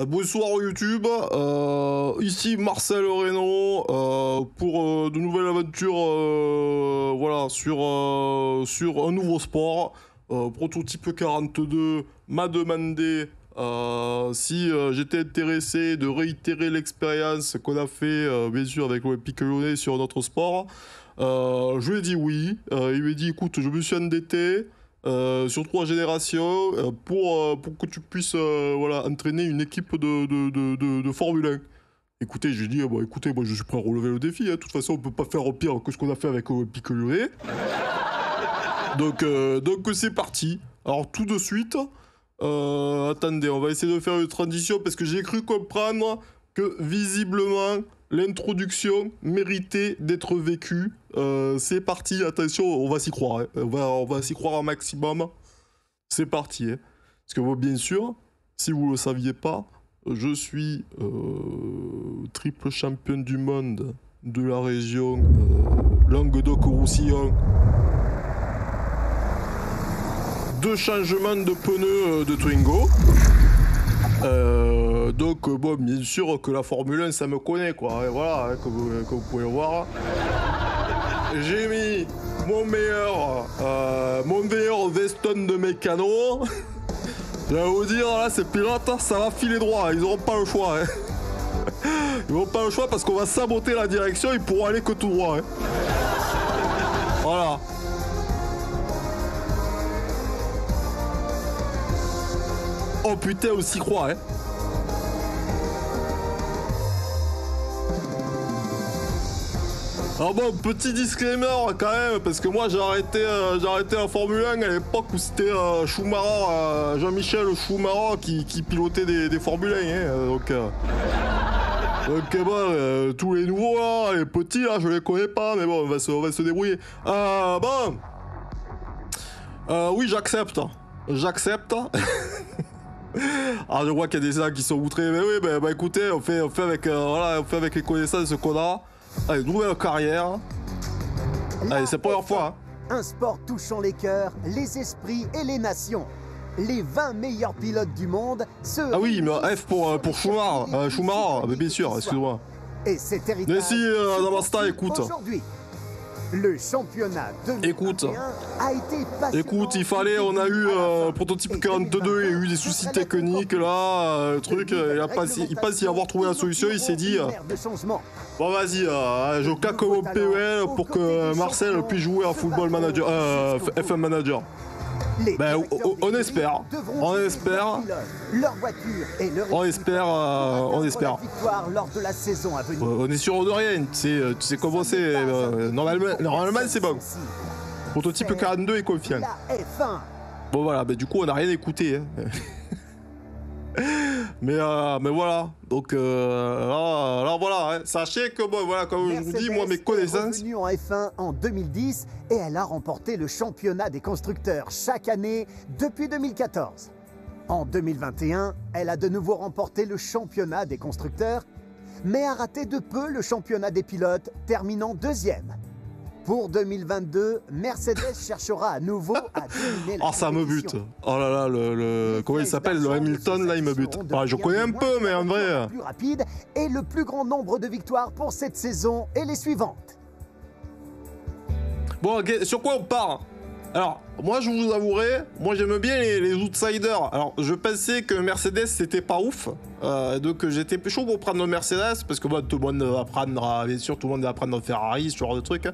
Euh, Bonsoir YouTube, euh, ici Marcel Reynaud euh, pour de nouvelles aventures voilà, sur, un nouveau sport. Prototype 42 m'a demandé si j'étais intéressé de réitérer l'expérience qu'on a fait bien sûr avec l'Olympique Lyonnais sur notre sport. Je lui ai dit oui, il lui a dit écoute je me suis endetté. Euh, sur trois générations euh, pour, euh, pour que tu puisses voilà, entraîner une équipe de, de, de, de, Formule 1. Écoutez, j'ai dit, écoutez, moi je suis prêt à relever le défi. hein. De toute façon, on peut pas faire pire que ce qu'on a fait avec Lyonnais. Donc, donc c'est parti. Alors tout de suite, attendez, on va essayer de faire une transition parce que j'ai cru comprendre que visiblement l'introduction méritait d'être vécue. Euh, c'est parti, attention, on va s'y croire. hein. On va, s'y croire un maximum. C'est parti. hein. Parce que bien sûr, si vous ne le saviez pas, je suis euh, triple champion du monde de la région euh, Languedoc-Roussillon. Deux changements de pneus de Twingo. Euh, donc euh, bon, bien sûr que la Formule 1, ça me connaît quoi. Et voilà, hein, comme, vous- comme vous pouvez voir. J'ai mis mon meilleur, euh, mon meilleur veston de mécano. Je vais vous dire, là, ces pilotes, ça va filer droit. Ils auront pas le choix. hein. Ils n'auront pas le choix parce qu'on va saboter la direction. Ils pourront aller que tout droit. hein. Voilà. Oh putain, on s'y croit, hein. Alors bon, petit disclaimer quand même, parce que moi j'ai arrêté, euh, j'ai arrêté la Formule 1 à l'époque où c'était euh, Schumacher, euh, Jean-Michel Schumacher qui, pilotait des, des Formule 1. hein, donc, donc bon, tous les nouveaux là, les petits là, je les connais pas, mais bon, on va se, débrouiller. Bon, oui, j'accepte, j'accepte. Ah, je vois qu'il y a des gens qui sont outrés. Mais oui, bah, bah, écoutez, on fait, avec, voilà, on fait avec les connaissances qu'on a. Allez, nouvelle carrière. Allez, c'est la première fois. hein. Un sport touchant les cœurs, les esprits et les nations. Les 20 meilleurs pilotes du monde se Ah oui, mais F pour, euh, pour Schumacher. Euh, Schumacher, bien sûr, excuse-moi. Et cet héritage Mais si, euh, Damasta, écoute. Aujourd'hui. Le championnat 2021 Écoute. a été Écoute, il fallait, on a eu euh, prototype 42, il y a eu des soucis techniques là, euh, le truc, euh, il a pas, il pense y avoir trouvé la solution, il s'est dit, euh, De bon vas-y, euh, je claque mon PEL pour que Marcel puisse jouer à Football Manager, euh, F1 Manager. Les Ben, on- espère. On espère. leurs pilotes, Leur voiture et leur On espère, euh, on espère. lors de la saison à venir. On est sûr de rien, tu sais, euh, tu sais comment c'est, euh, normalement, normalement c'est bon. Prototype 42 est confiant. La F1. Bon voilà, bah, du coup on n'a rien écouté. hein. mais, euh, mais voilà, donc euh, là, voilà, hein. sachez que bon, voilà, comme je vous dis, moi mes Mercedes est connaissances, revenue en F1 en 2010 et elle a remporté le championnat des constructeurs chaque année depuis 2014. En 2021, elle a de nouveau remporté le championnat des constructeurs, mais a raté de peu le championnat des pilotes, terminant deuxième. Pour 2022, Mercedes cherchera à nouveau à dominer la oh ça me bute. Oh là là, le, le- comment il s'appelle, le Hamilton là, il me bute. Ah, je connais un peu, mais en vrai. Plus rapide et le plus grand nombre de victoires pour cette saison et les suivantes. Bon, ok, sur quoi on part? Alors, moi je vous avouerai, moi j'aime bien les, outsiders. Alors, je pensais que Mercedes c'était pas ouf. Euh, donc j'étais plus chaud pour prendre Mercedes, parce que bon, tout le monde va prendre, euh, bien sûr, tout le monde va prendre Ferrari, ce genre de truc.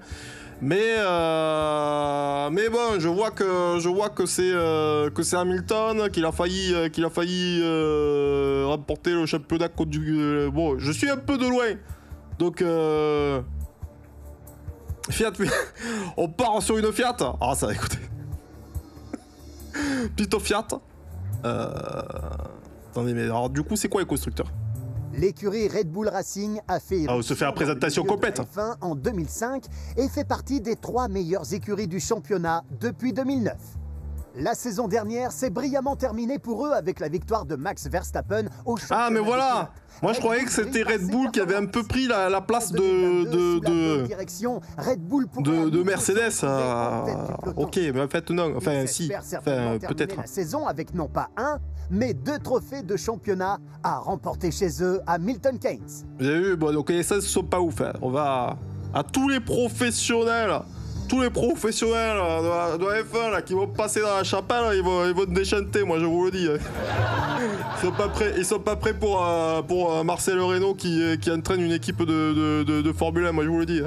Mais, euh, mais bon, je vois que, je vois que c'est euh, que c'est Hamilton, qu'il a failli, euh, qu'il a failli euh, remporter le championnat du. euh, bon, je suis un peu de loin. Donc, euh, Fiat, on part sur une Fiat. Ah ça, écoutez. Plutôt Fiat. Euh... Attendez, mais alors du coup, c'est quoi les constructeurs L'écurie Red Bull Racing a fait Ah, on se fait la présentation complète. F1 en 2005 et fait partie des trois meilleures écuries du championnat depuis 2009. La saison dernière s'est brillamment terminée pour eux avec la victoire de Max Verstappen au championnat. Ah, mais voilà. Moi, je croyais que c'était Red Bull qui avait un peu pris la, la place de, de, de, direction, Red Bull pourrait de, à de nouveau Mercedes. peloton. Ok, mais en fait, non. Enfin, si. Enfin, peut-être. la saison avec non pas un, mais deux trophées de championnat à remporter chez eux à Milton Keynes. Vous avez vu, bon, nos connaissances sont pas ouf. hein. On va à tous les professionnels, tous les professionnels euh, de la, de la F1 là, qui vont passer dans la chapelle, ils vont, ils vont déchanter, moi je vous le dis. hein. Ils sont pas prêts, sont pas prêts pour, euh, euh, Marcel Reynaud qui, entraîne une équipe de, de, de- Formule 1, moi je vous le dis.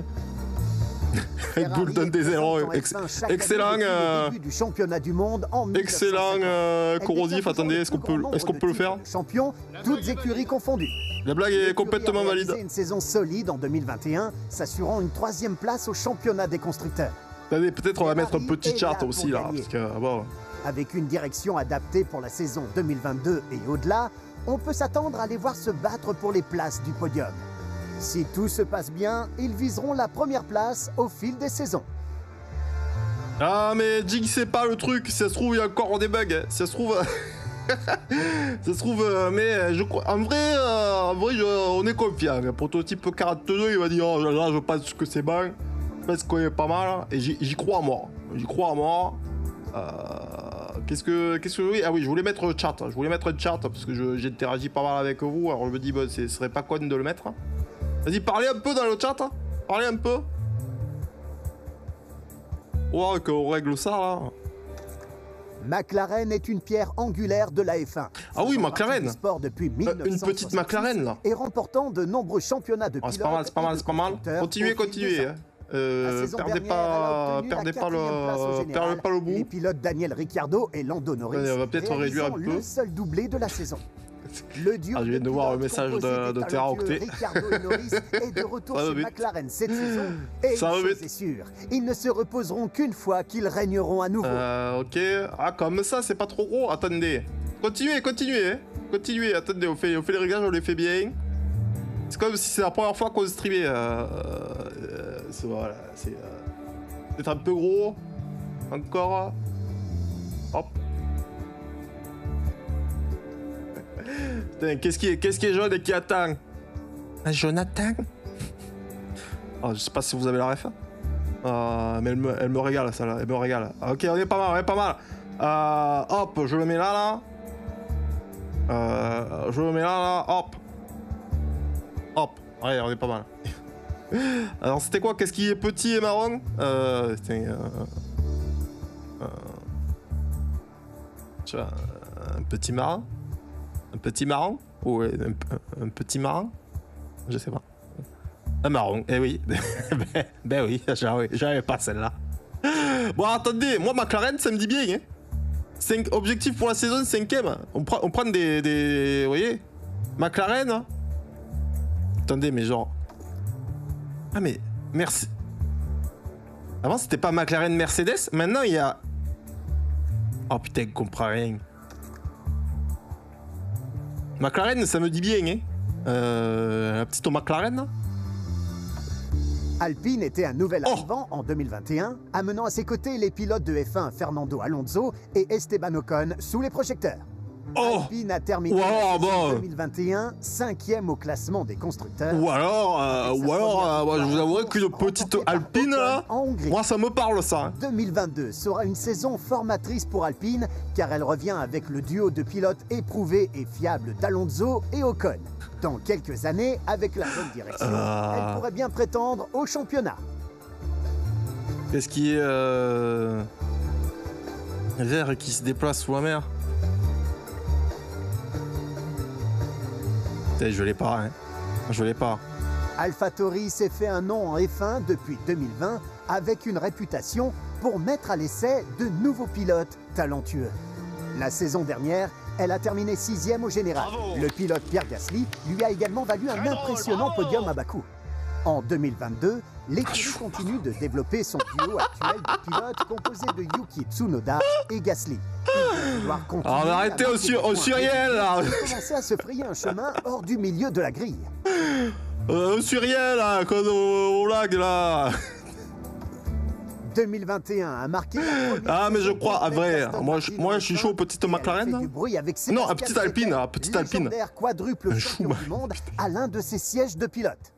Red Bull donne des en ex- F1 chaque excellent, euh, du championnat du monde en excellent 1950. euh, corrosif. Attendez, est-ce qu'on peut, est-ce qu'on peut le faire Champion, toutes écuries confondues. La blague est complètement valide. une saison solide en 2021, s'assurant une troisième place au championnat des constructeurs. Attendez, peut-être on va mettre un petit chart aussi là, parce que bon. Avec une direction adaptée pour la saison 2022 et au-delà, on peut s'attendre à les voir se battre pour les places du podium. Si tout se passe bien, ils viseront la première place au fil des saisons. Ah mais Jig c'est pas le truc, ça se trouve il y a encore des bugs, ça se trouve... ça se trouve, euh, mais je crois... En vrai, euh, en vrai on est confiant. Le prototype 42, il va dire, oh là je pense que c'est bon. Je pense qu'on est pas mal. Et j'y crois à moi. J'y crois à moi. Euh, Qu'est-ce que... Qu'est-ce que... Ah oui, je voulais mettre le chat. Je voulais mettre un chat parce que j'interagis pas mal avec vous. Alors je me dis, bon, ce serait pas con de le mettre. Vas-y, parlez un peu dans le chat. Parlez un peu. Ouais, qu'on règle ça là. McLaren est une pierre angulaire de la F1. Ah oui, McLaren. sport depuis Euh, une petite 1966 McLaren là. Et remportant de nombreux championnats de Ah, c'est pas mal, c'est pas mal, c'est pas mal. Continuez, continuez. hein. Euh, perdez pas, perdez pas le, général. perdez pas le Les bout. pilotes Daniel Ricciardo et Lando Norris on va peut-être réduire un peu. le seul doublé de la saison. Le duo Ah, je viens de voir le message de- Terra Octet. Est de retour chez. McLaren cette saison. Et Ça va une chose vite. est sûre, ils ne se reposeront qu'une fois qu'ils régneront à nouveau. Euh, ok. Ah, comme ça, c'est pas trop gros. Attendez. Continuez, continuez. Continuez, attendez, on fait, on fait les réglages, on les fait bien. C'est comme si c'est la première fois qu'on streamait. Euh, euh, c'est voilà, c'est euh, un peu gros. Encore. Hop. Qu'est-ce qui est, qui est jaune et qui attend? Un Jonathan? Oh, Je sais pas si vous avez la ref. Euh, mais elle me, régale, ça là, elle me régale. Ah, ok, on est pas mal, on est pas mal. Euh, hop, je le mets là, là. Euh, je le mets là, là, hop. Hop, allez, on est pas mal. Alors, c'était quoi? Qu'est-ce qui est petit et marron? Euh, c'était... Tu vois, un petit marron Un petit marron Ouais, un, petit marron? Je sais pas. Un marron, eh oui. ben, ben oui, j'avais pas celle-là. Bon, attendez, moi, McLaren, ça me dit bien. Hein. Objectif pour la saison, cinquième. On, prend- on prend des. Vous voyez McLaren. Attendez, mais genre. Ah, mais. Merci. Avant, c'était pas McLaren Mercedes. Maintenant, il y a. Oh putain, je comprends rien. McLaren, ça me dit bien, hein. Euh, la petite McLaren. Alpine était un nouvel Oh arrivant en 2021, amenant à ses côtés les pilotes de F1 Fernando Alonso et Esteban Ocon sous les projecteurs. Oh Alpine a terminé Wow, la saison bon. 2021 cinquième au classement des constructeurs. Ou alors, euh, ou alors, euh, moi, je vous avouerai qu'une petite Alpine là, Hongrie. moi ça me parle ça. hein. 2022 sera une saison formatrice pour Alpine car elle revient avec le duo de pilotes éprouvés et fiables d'Alonso et Ocon. Dans quelques années, avec la bonne direction, Euh. elle pourrait bien prétendre au championnat. Qu'est-ce qui est euh... vert qui se déplace sous la mer? Je l'ai pas, hein. Je l'ai pas. AlphaTauri s'est fait un nom en F1 depuis 2020 avec une réputation pour mettre à l'essai de nouveaux pilotes talentueux. La saison dernière, elle a terminé sixième au général. Bravo. Le pilote Pierre Gasly lui a également valu un impressionnant podium à Bakou. En 2022, l'équipe continue de développer son duo actuel de pilotes composé de Yuki Tsunoda et Gasly. Ah, mais à arrêtez au, sur- au Suriel là commencer à se frayer un chemin hors du milieu de la grille. euh, Au Suriel là, quand on, on lag là 2021 a marqué Ah, mais je crois, à complète vrai, moi, je- moi, je suis F1, chaud, petite et elle McLaren, avec Non, Sébastien petite Alpine, Vettel, ah, petite Alpine. quadruple champion du monde à l'un de ses sièges de pilote.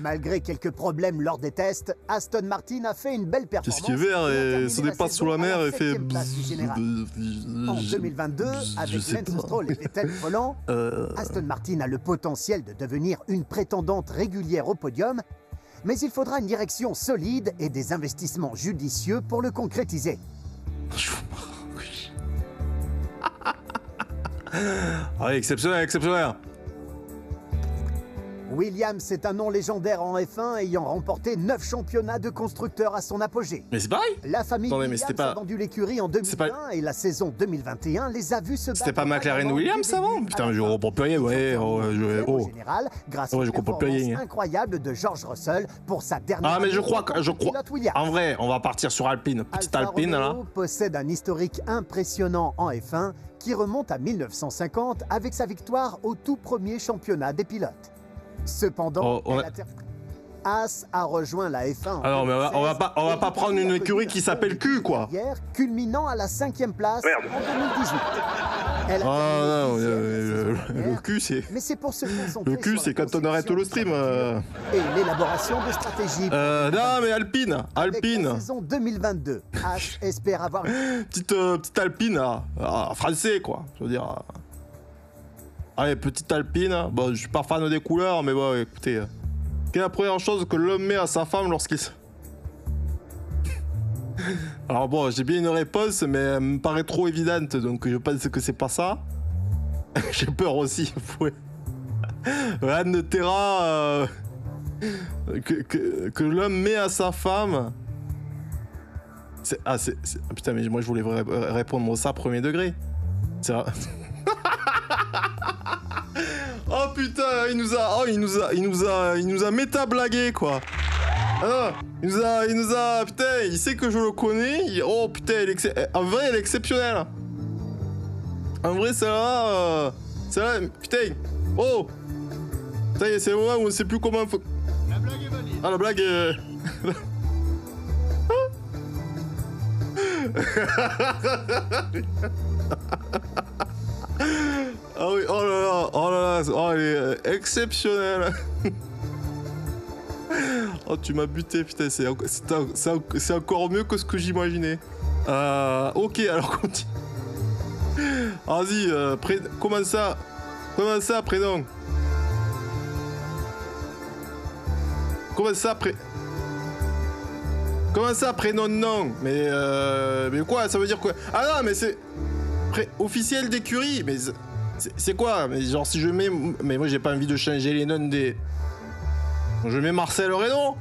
Malgré quelques problèmes lors des tests, Aston Martin a fait une belle performance. Qu'est-ce qui est vert et se dépasse sous la mer et fait. En 2022, avec Lance. Stroll et Vettel volant, Euh, Aston Martin a le potentiel de devenir une prétendante régulière au podium, mais il faudra une direction solide et des investissements judicieux pour le concrétiser. oui. ah oui, exceptionnel, exceptionnel. Williams est un nom légendaire en F1 ayant remporté 9 championnats de constructeurs à son apogée. Mais c'est pareil. La famille Attendez, mais Williams c'était pas- a vendu l'écurie en C'est pas- 2001 et la saison 2021 les a vus se battre. C'était pas McLaren Williams avant Putain, je comprends plus rien, ouais, oh, je- oh. général, grâce Ouais, je comprends plus performances rien. incroyables de George Russell pour sa dernière Ah, mais je crois que. Je crois. En vrai, on va partir sur Alpine. Petite Alfa Alpine, là. Possède un historique impressionnant en F1 qui remonte à 1950 avec sa victoire au tout premier championnat des pilotes. Cependant, Oh, on a- elle a ter- As a rejoint la F1. en Alors, mais on va- on va 2016 pas- on va pas prendre une écurie qui s'appelle Q, quoi. carrière, culminant à la cinquième place Merde. en 2018. Elle a Ah non, euh, le, le cul, c'est. Mais c'est pour se concentrer Le la c'est quand on arrête le stream. euh. Et l'élaboration de stratégies. Euh, non, mais Alpine, Avec la Alpine. saison 2022, As espère avoir une Petite, euh, petite Alpine, là. Ah, français, quoi. Je veux dire. Allez, petite Alpine. Bon, je suis pas fan des couleurs, mais bon, écoutez. Quelle est la première chose que l'homme met à sa femme lorsqu'il se. Alors bon, j'ai bien une réponse, mais elle me paraît trop évidente, donc je pense que c'est pas ça. j'ai peur aussi. ouais. Anne Terra. euh, que, que, l'homme met à sa femme. Ah, c'est. putain, mais moi je voulais répondre ça premier degré. C'est. oh putain, il nous a. Oh, il nous a. Il nous a. Il nous a méta-blagué quoi. Ah il nous a. Il nous a. Putain, il sait que je le connais. il- Oh putain, il est en vrai, elle est exceptionnelle. En vrai, celle-là. euh, Celle-là, putain. Oh Ça est, c'est le moment où on sait plus comment. faut- Ah, la blague est. Ah oui, oh là là, oh là là, oh, elle est euh, exceptionnelle. oh, tu m'as buté, putain, c'est c'est en- c'est en- c'est encore mieux que ce que j'imaginais. Euh, ok, alors continue. Vas-y, euh, comment ça Comment ça, prénom Comment ça, pré... Comment ça, prénom non Mais euh... Mais quoi Ça veut dire quoi? Ah non, mais c'est... Officiel d'écurie Mais c'est- quoi Mais genre, si je mets... Mais moi, j'ai pas envie de changer les noms des... Je mets Marcel Renault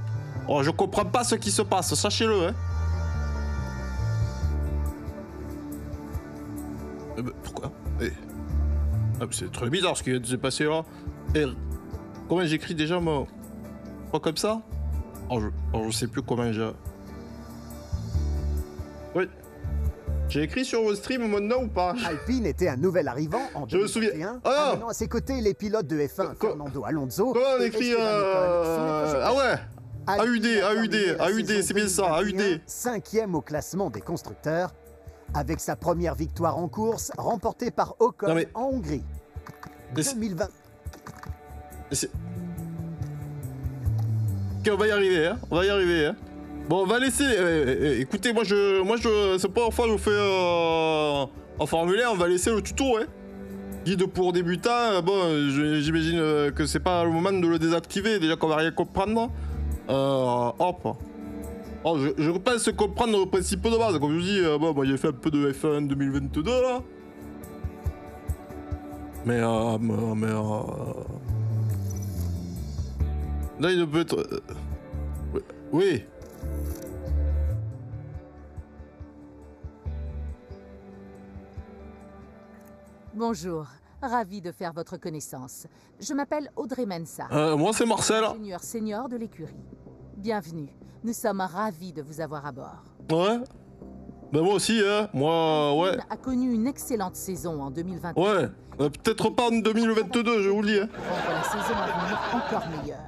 Oh, je comprends pas ce qui se passe, sachez-le, hein Euh, bah, pourquoi? Eh. Ah, C'est très bizarre ce qui vient de se passer là. Eh, comment j'écris déjà moi? Pas comme ça? Oh je... oh, je sais plus comment j'ai. Oui. J'ai écrit sur vos streams maintenant ou pas Alpine était un nouvel arrivant en Je me souviens. 2021, Ah amenant à ses côtés les pilotes de F1 Co- Fernando Alonso Comment on écrit euh... Ah ouais AUD, AUD, AUD, c'est bien ça, 2021, AUD. Cinquième au classement des constructeurs, avec sa première victoire en course remportée par Ocon Non, mais- en Hongrie. Mais c'est- 2020. C'est- Ok, on va y arriver, hein. On va y arriver, hein. Bon, on va laisser. euh, euh, écoutez, moi, je, moi, je, c'est pas que je fais euh, en formulaire. On va laisser le tuto, hein. Guide pour débutants. euh, Bon, j'imagine euh, que c'est pas le moment de le désactiver. Déjà qu'on va rien comprendre. Euh, hop. Oh, je, je pense comprendre le principe de base. Comme je dis, euh, bon, moi, j'ai fait un peu de F1 2022 là. Mais, euh, mais, euh, Là, il peut être. euh, Oui. Bonjour, ravi de faire votre connaissance. Je m'appelle Audrey Mensa, Euh, moi, c'est Marcel. ingénieur senior de l'écurie. Bienvenue, nous sommes ravis de vous avoir à bord. Ouais. Ben, moi aussi, hein. Moi, ouais. A connu une excellente saison en 2021. Ouais. Euh, Peut-être pas en 2022, je vous le dis. Hein. La saison à venir encore meilleure.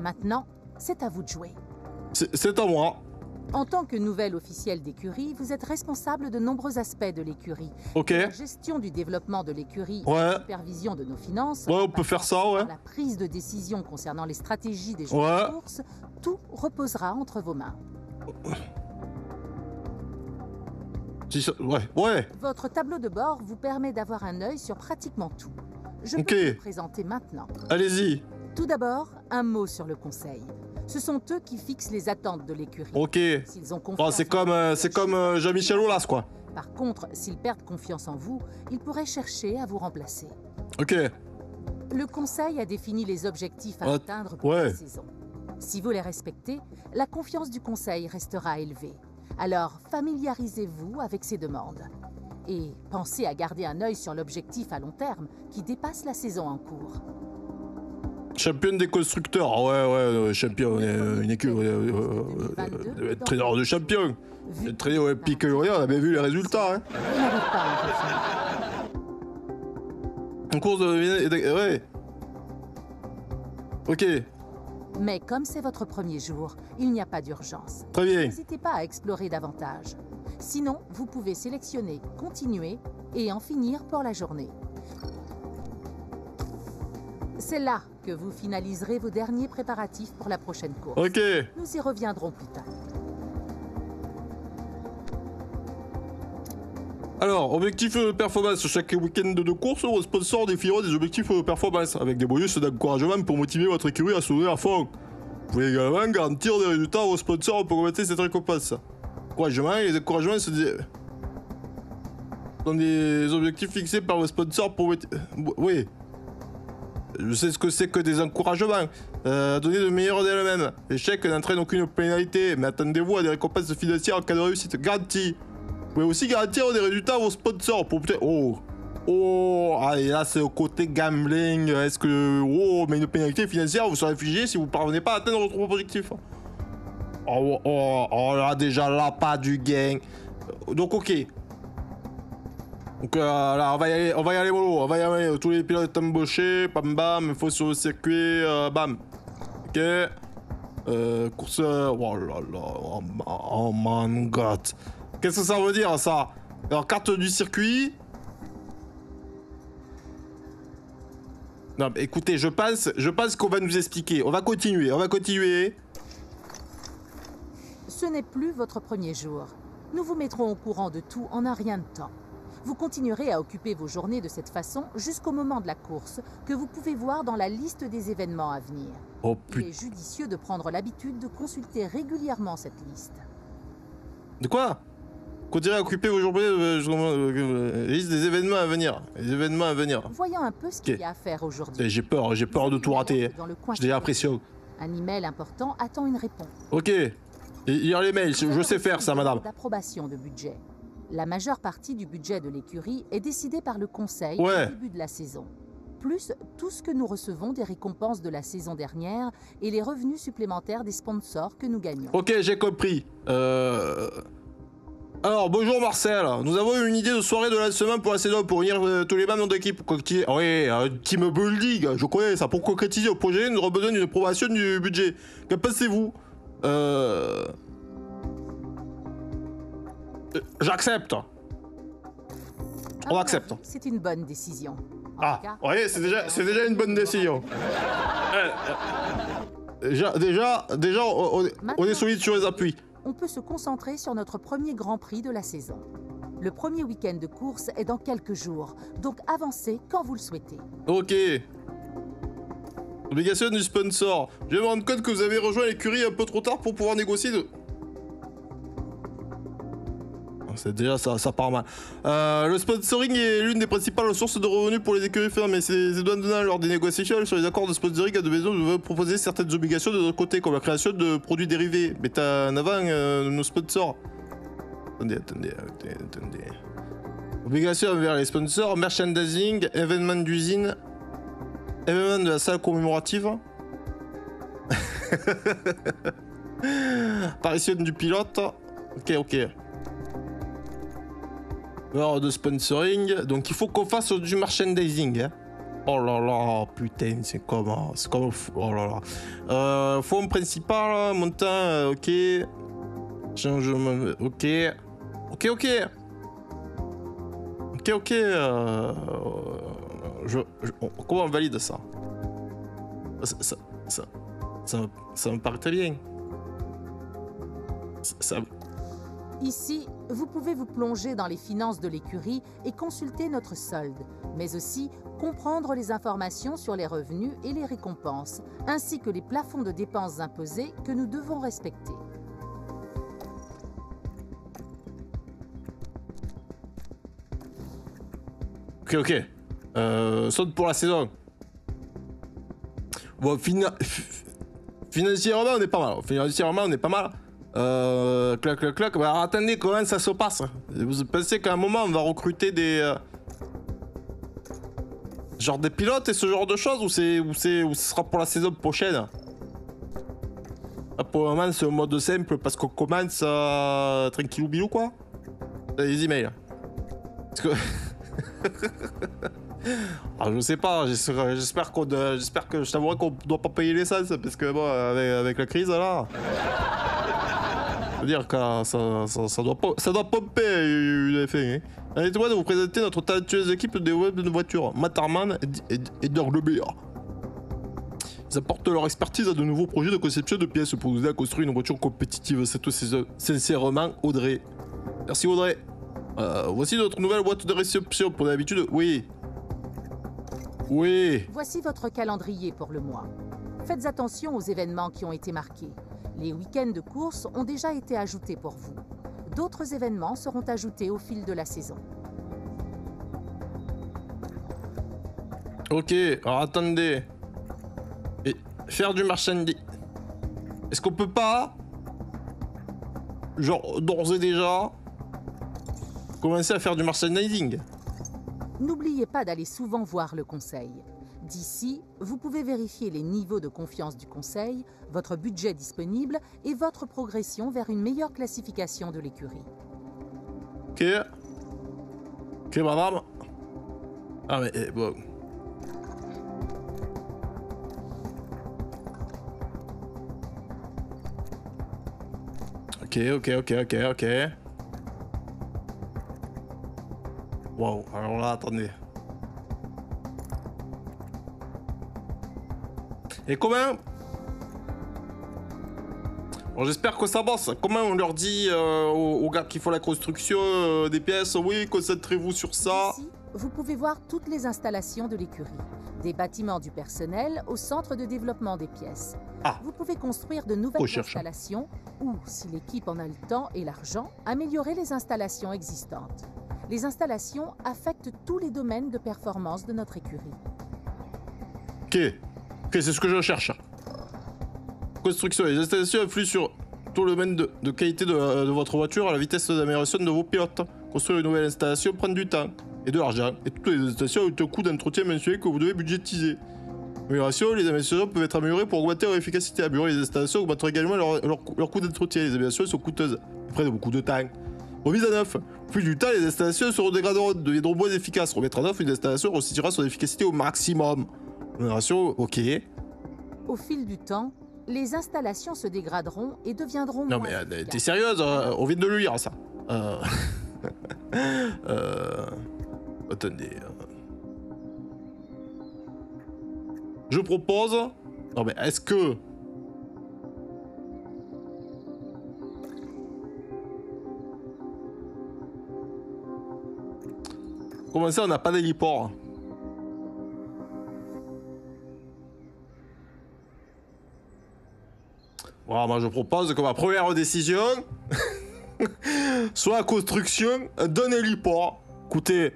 Maintenant, c'est à vous de jouer. C'est à moi. En tant que nouvel officiel d'écurie, vous êtes responsable de nombreux aspects de l'écurie. Ok. La gestion du développement de l'écurie, Ouais. la supervision de nos finances, Ouais, on en peut faire ça, passant ouais. par La prise de décision concernant les stratégies des jeux Ouais. de course, tout reposera entre vos mains. Ouais, ouais. Votre tableau de bord vous permet d'avoir un œil sur pratiquement tout. Je Ok. peux vous le présenter maintenant. Allez-y. Tout d'abord, un mot sur le conseil. Ce sont eux qui fixent les attentes de l'écurie. Ok. S'ils ont c'est comme, euh, c'est comme agissent. euh, Jean-Michel Aulas, quoi. Par contre, s'ils perdent confiance en vous, ils pourraient chercher à vous remplacer. Ok. Le conseil a défini les objectifs à Ouais. atteindre pour Ouais. la saison. Si vous les respectez, la confiance du conseil restera élevée. Alors, familiarisez-vous avec ces demandes. Et pensez à garder un œil sur l'objectif à long terme qui dépasse la saison en cours. Championne des constructeurs. Ah Ouais, ouais, euh, champion. Euh, une équipe. euh, traîneur de champion. Traîneur olympique on avait vu les résultats, hein. En course de. Ouais. Ok, Mais comme c'est votre premier jour, il n'y a pas d'urgence. très bien. N'hésitez pas à explorer davantage. Sinon, vous pouvez sélectionner Continuer et en finir pour la journée. C'est là que vous finaliserez vos derniers préparatifs pour la prochaine course. Ok. Nous y reviendrons plus tard. Alors, objectif de performance. Chaque week-end de course, vos sponsors défieront des objectifs de performance avec des bonus d'encouragement pour motiver votre écurie à s'ouvrir à fond. Vous pouvez également garantir des résultats vos sponsors pour commenter cette récompense. Encouragement et les encouragements se dé- sont des objectifs fixés par vos sponsors pour... Euh, Oui. Je sais ce que c'est que des encouragements. Euh, donner le meilleur d'elle-même. L'échec n'entraîne aucune pénalité, mais attendez-vous à des récompenses financières en cas de réussite garantie. Vous pouvez aussi garantir des résultats à vos sponsors pour peut-être. Oh! Oh! Allez, là, c'est le côté gambling. Est-ce que. Oh, mais une pénalité financière, vous serez figé si vous parvenez pas à atteindre votre objectif. Oh, oh, oh, là, déjà, là, pas du gain. Donc, ok. Donc, euh, là, on va y aller, on va y aller mollo. On va y aller. Tous les pilotes embauchés, bam bam, faut sur le circuit, euh, bam. Ok. Euh, courseur. Oh là là. Oh, oh god. Qu'est-ce que ça veut dire ça? Alors carte du circuit. Non écoutez, je pense, je pense qu'on va nous expliquer. On va continuer, on va continuer. Ce n'est plus votre premier jour. Nous vous mettrons au courant de tout en un rien de temps. Vous continuerez à occuper vos journées de cette façon jusqu'au moment de la course, que vous pouvez voir dans la liste des événements à venir. Oh Il putain. est judicieux de prendre l'habitude de consulter régulièrement cette liste. De quoi? Continuez à occuper vos journées euh, euh, euh, liste des événements à venir. Les événements à venir. Voyons un peu ce qu'il y a à faire Eh, aujourd'hui. J'ai peur, j'ai peur de tout rater. J'ai l'impression. Un email important attend une réponse. Ok. Et lire les mails, je je sais faire ça, madame. D'approbation de budget. La majeure partie du budget de l'écurie est décidée par le conseil Ouais. au début de la saison. Plus tout ce que nous recevons des récompenses de la saison dernière et les revenus supplémentaires des sponsors que nous gagnons. Ok, j'ai compris. Euh... Alors, bonjour Marcel. Nous avons une idée de soirée de lancement pour la saison pour unir euh, tous les membres de l'équipe. pour concrétiser- Ah Oui, un team building, je connais ça. Pour concrétiser le projet, nous aurons besoin d'une approbation du budget. Que pensez-vous? Euh... euh, J'accepte. On À accepte. C'est une bonne décision. En Ah, cas, oui, c'est déjà, c'est déjà une bonne décision. Euh, euh, Déjà, déjà, déjà on, on est- on est solide sur les appuis. on peut se concentrer sur notre premier Grand Prix de la saison. Le premier week-end de course est dans quelques jours, donc avancez quand vous le souhaitez. Ok. Obligation du sponsor. Je vais me rendre compte que vous avez rejoint l'écurie un peu trop tard pour pouvoir négocier de... C'est déjà ça, part mal. Euh, le sponsoring est l'une des principales sources de revenus pour les écuries fermées. Ces douanes donnant lors des négociations sur les accords de sponsoring à de maison de proposer certaines obligations de notre côté, comme la création de produits dérivés. Mettez en avant euh, nos sponsors. Attendez, attendez, attendez. Obligations envers les sponsors, merchandising, événements d'usine, événements de la salle commémorative. Apparition du pilote. Ok, ok. De sponsoring. Donc il faut qu'on fasse du merchandising. hein. Oh là là, putain, c'est comment C'est comme... Oh là là. Euh, fond principal, montant, euh, ok. Changement. Ok. Ok, ok. Ok, ok. euh, je, je- comment on valide ça? Ça, ça, ça, ça ça me paraît très bien. Ça- Ici, vous pouvez vous plonger dans les finances de l'écurie et consulter notre solde, mais aussi comprendre les informations sur les revenus et les récompenses, ainsi que les plafonds de dépenses imposés que nous devons respecter. Ok, ok. Euh, saute pour la saison. Bon, fina- financièrement, on est pas mal. Financièrement, on est pas mal. Euh, clac, clac, clac. Bah, alors, attendez, comment ça se passe Vous pensez qu'à un moment, on va recruter des. euh, genre des pilotes et ce genre de choses Ou c'est. Ou c'est. Ce sera pour la saison prochaine? Pour le moment, c'est un mode simple parce qu'on commence euh, tranquillou bilou, quoi. Les emails. Parce que. Ah, je sais pas, j'espère j'espère qu'on, euh, j'espère que je t'avouerai qu'on doit pas payer l'essence parce que bon, avec, avec la crise là. Dire que ça, ça, ça doit, ça doit pomper une effet. Hein. Permettez-moi de vous présenter notre talentueuse équipe de web de voitures, Matarman et, et, et. Ils apportent leur expertise à de nouveaux projets de conception de pièces pour nous aider à construire une voiture compétitive. C'est tout sincèrement Audrey. Merci Audrey. Euh, voici notre nouvelle boîte de réception. Pour d'habitude, oui. Oui. Voici votre calendrier pour le mois. Faites attention aux événements qui ont été marqués. Les week-ends de course ont déjà été ajoutés pour vous. D'autres événements seront ajoutés au fil de la saison. Ok, alors attendez. Et faire du marchandise. Est-ce qu'on peut pas, genre d'ores et déjà, commencer à faire du merchandising? N'oubliez pas d'aller souvent voir le conseil. D'ici, vous pouvez vérifier les niveaux de confiance du conseil, votre budget disponible et votre progression vers une meilleure classification de l'écurie. Ok. Ok, madame? Ah, mais eh. Ok, ok, ok, ok, ok. Wow, alors là, attendez. Et comment Bon, j'espère que ça bosse. Comment on leur dit euh, aux, aux gars qui font la construction euh, des pièces Oui, concentrez-vous sur ça. Ici, vous pouvez voir toutes les installations de l'écurie, des bâtiments du personnel au centre de développement des pièces. Ah. Vous pouvez construire de nouvelles installations ou, si l'équipe en a le temps et l'argent, améliorer les installations existantes. Les installations affectent tous les domaines de performance de notre écurie. Ok. Ok, c'est ce que je cherche. Construction. Les installations influent sur tout le domaine de, qualité de, votre voiture à la vitesse d'amélioration de vos pilotes. Construire une nouvelle installation prend du temps et de l'argent. Et toutes les installations ont un coût d'entretien mensuel que vous devez budgétiser. Amélioration, les améliorations peuvent être améliorées pour augmenter leur efficacité. Améliorer les installations augmenteront également leur, leur, coût- d'entretien. Les améliorations sont coûteuses et prennent beaucoup de temps. Remise à neuf. Fil du temps, les installations se redégraderont, deviendront moins efficaces. Remettre à neuf une installation restituera son efficacité au maximum. Ok. Au fil du temps, les installations se dégraderont et deviendront Non moins mais euh, t'es sérieuse euh, On vient de le lire ça. Euh... euh... Attendez. euh. Je propose... Non mais est-ce que... Comment ça on n'a pas d'héliport? Voilà, moi je propose que ma première décision soit la construction d'un héliport. Écoutez,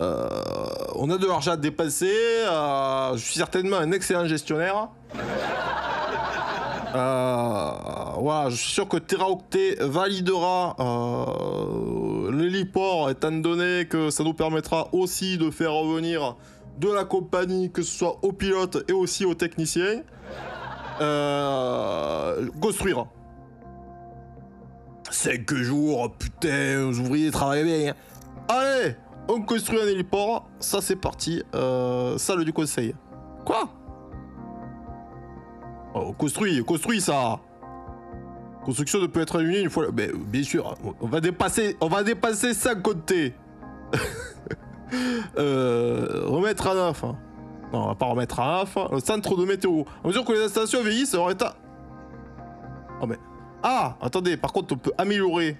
euh, on a de l'argent à dépenser, euh, je suis certainement un excellent gestionnaire. Euh, voilà, je suis sûr que TerraOctet validera l'héliport étant donné que ça nous permettra aussi de faire revenir de la compagnie, que ce soit aux pilotes et aussi aux techniciens. Euh, construire. 5 jours, putain, les ouvriers travaillent bien. hein. Allez, on construit un héliport, ça c'est parti. Euh, salle du conseil. Quoi? Oh, construis, construis ça Construction ne peut être annulée une fois. Mais bien sûr, on va dépasser, on va dépasser ça côté. euh, remettre à neuf. On va pas remettre à. Le centre de météo. À mesure que les installations vieillissent, leur état. Oh mais. Ah, attendez. Par contre, on peut améliorer.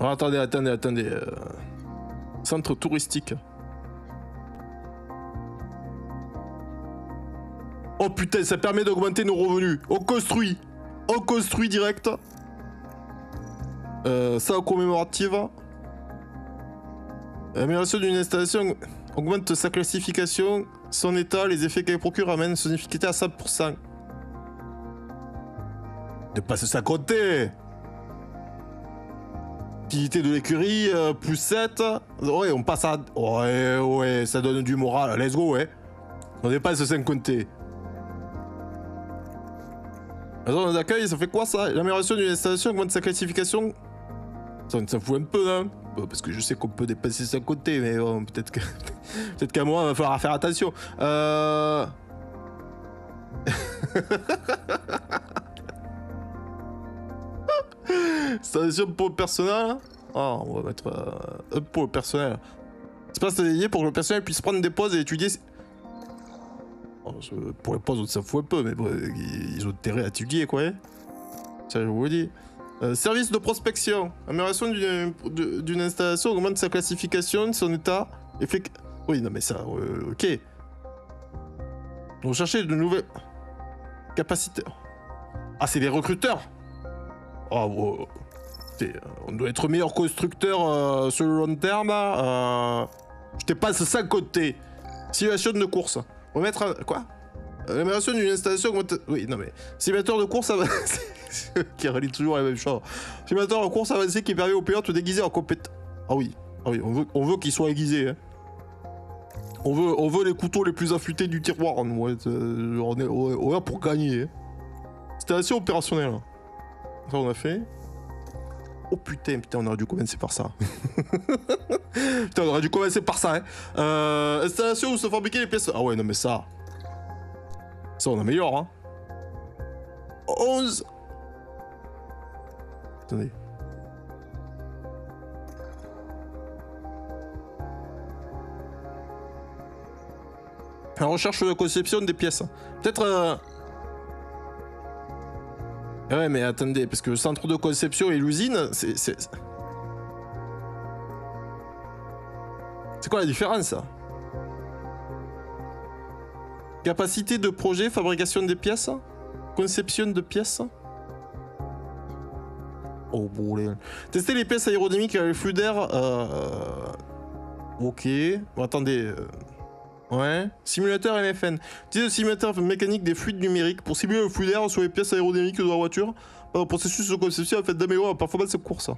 Oh, attendez, attendez, attendez. euh, Centre touristique. Oh putain, ça permet d'augmenter nos revenus. On construit. On construit direct. Euh, commémorative. L'amélioration d'une installation augmente sa classification, son état, les effets qu'elle procure amènent son efficacité à 100%. Dépasse ça côté Utilité de l'écurie, euh, plus 7. Ouais, on passe à... Ouais, ouais, ça donne du moral. Let's go, ouais. On dépasse 50 T. La zone d'accueil, ça fait quoi ça? L'amélioration d'une installation augmente sa classification Ça, ça fout un peu, hein Parce que je sais qu'on peut dépasser 50 T, mais peut-être que... peut-être qu'à moi, il va falloir faire attention. Euh... Installation pour le personnel. Ah, on va mettre euh, up pour le personnel. Espace dédié pour que le personnel puisse prendre des pauses et étudier. Oh, pour les pauses, ça fout un peu, mais bon, ils ils ont intérêt à étudier, quoi. hein. Ça, je vous le dis. Euh, service de prospection. Amélioration d'une installation augmente sa classification, son état. Effet. Oui, non, mais ça, euh, ok. Rechercher de nouvelles capacités. Ah, c'est des recruteurs Oh, wow. Euh, on doit être meilleur constructeur sur le long terme. Je te passe ça côté. Simulation de course. Remettre un... Quoi? L'amélioration d'une installation augmente... Oui, non mais... Simulateur de course avancé... qui relie toujours la même chose. Simulateur de course avancé qui permet aux pilotes de déguiser en compétence... Ah oui. Ah oui, on veut, on veut qu'ils soient aiguisés. Hein. On veut, on veut les couteaux les plus affûtés du tiroir. ouais, euh, on, est, pour gagner. Hein. Installation opérationnelle. Ça, on a fait. Oh putain, putain, on aurait dû commencer par ça. putain, on aurait dû commencer par ça, hein. Euh, installation où se fabriquer les pièces. Ah ouais, non, mais ça. Ça, on améliore, hein. 11. Attendez. La recherche de conception des pièces. Peut-être. Ouais, mais attendez, parce que le centre de conception et l'usine, c'est. C'est C'est quoi la différence Capacité de projet, fabrication des pièces? Conception de pièces? Oh bordel. Tester les pièces aérodynamiques avec le flux d'air. Euh... Ok. Bon, attendez. euh, Ouais. Simulateur MFN. Utiliser le simulateur mécanique des fluides numériques pour simuler le flux d'air sur les pièces aérodynamiques de la voiture. Un processus de conception en fait d'améliorer la performance de course.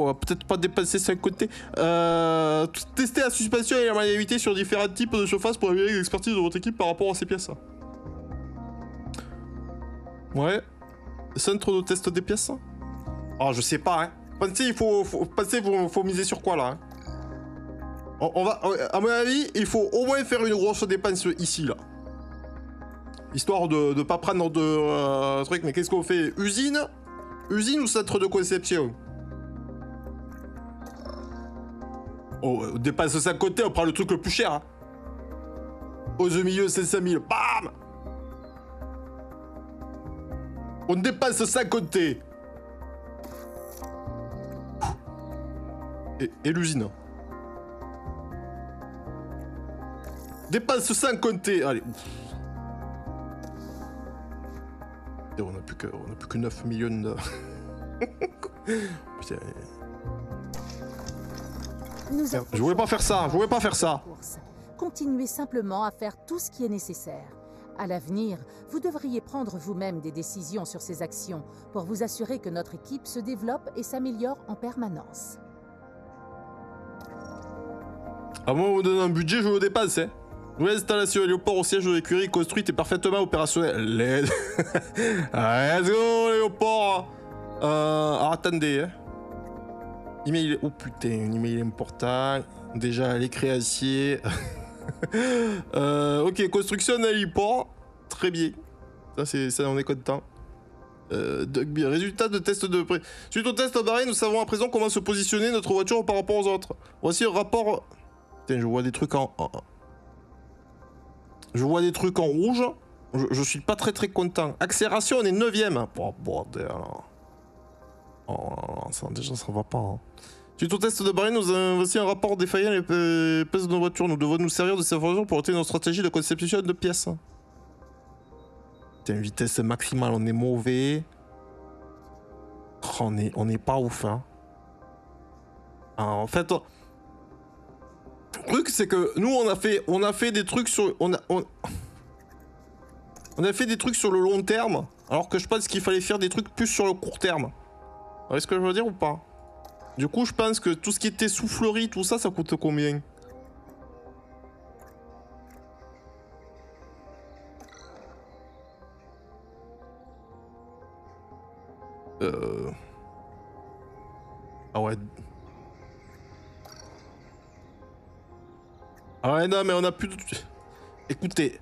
On va peut-être pas dépasser 5 côtés. Euh, tester la suspension et la maniabilité sur différents types de surface pour améliorer l'expertise de votre équipe par rapport à ces pièces. Ouais. Centre de test des pièces Ah, je sais pas, hein. Pensez, il faut, faut, faut, miser sur quoi, là hein on, va, à mon avis, il faut au moins faire une grosse dépense ici, là. Histoire de, de pas prendre de euh, truc, mais qu'est-ce qu'on fait? Usine? Usine ou centre de conception? On dépasse ça côté, on prend le truc le plus cher. Hein. Aux milieu, 500 000. Bam On dépasse ça côté. Et, l'usine. Dépasse 5 côté. Allez. Et on a plus que, plus que 9 millions de... Putain. Nous Je voulais pas faire ça, je voulais pas faire ça. Continuez simplement à faire tout ce qui est nécessaire. À l'avenir, vous devriez prendre vous-même des décisions sur ces actions pour vous assurer que notre équipe se développe et s'améliore en permanence. À moi, on me donne un budget, je le dépasse, hein. Nouvelle installation Léopard au siège de l'écurie construite et parfaitement opérationnelle. Let's, Let's go, Léopard Euh, alors attendez. Hein. Email. Oh putain, un email important. Déjà, les créanciers. euh, ok, construction héliport. Très bien. Ça, c'est, ça, on est content. Euh, résultat de test de près. Suite au test barré, nous savons à présent comment se positionner notre voiture par rapport aux autres. Voici un rapport. Putain, je vois des trucs en. Je vois des trucs en rouge. Je, suis pas très très content. Accélération, on est 9ème. Oh bordel. Oh, déjà, ça va pas. Hein. Suite au test de barré, nous avons aussi un rapport défaillant les pièces de nos voitures. Nous devons nous servir de ces informations pour obtenir notre stratégie de conception de pièces. Putain, vitesse maximale, on est mauvais. Oh, on est, on est pas ouf, hein. Ah, en fait, le truc c'est que nous on a fait, on a fait des trucs sur, on a, on, a fait des trucs sur le long terme, alors que je pense qu'il fallait faire des trucs plus sur le court terme. Vous voyez ce que je veux dire ou pas? Du coup, je pense que tout ce qui était soufflerie, tout ça, ça coûte combien? Euh... Ah ouais. Ah ouais, non, mais on a plus de... Écoutez.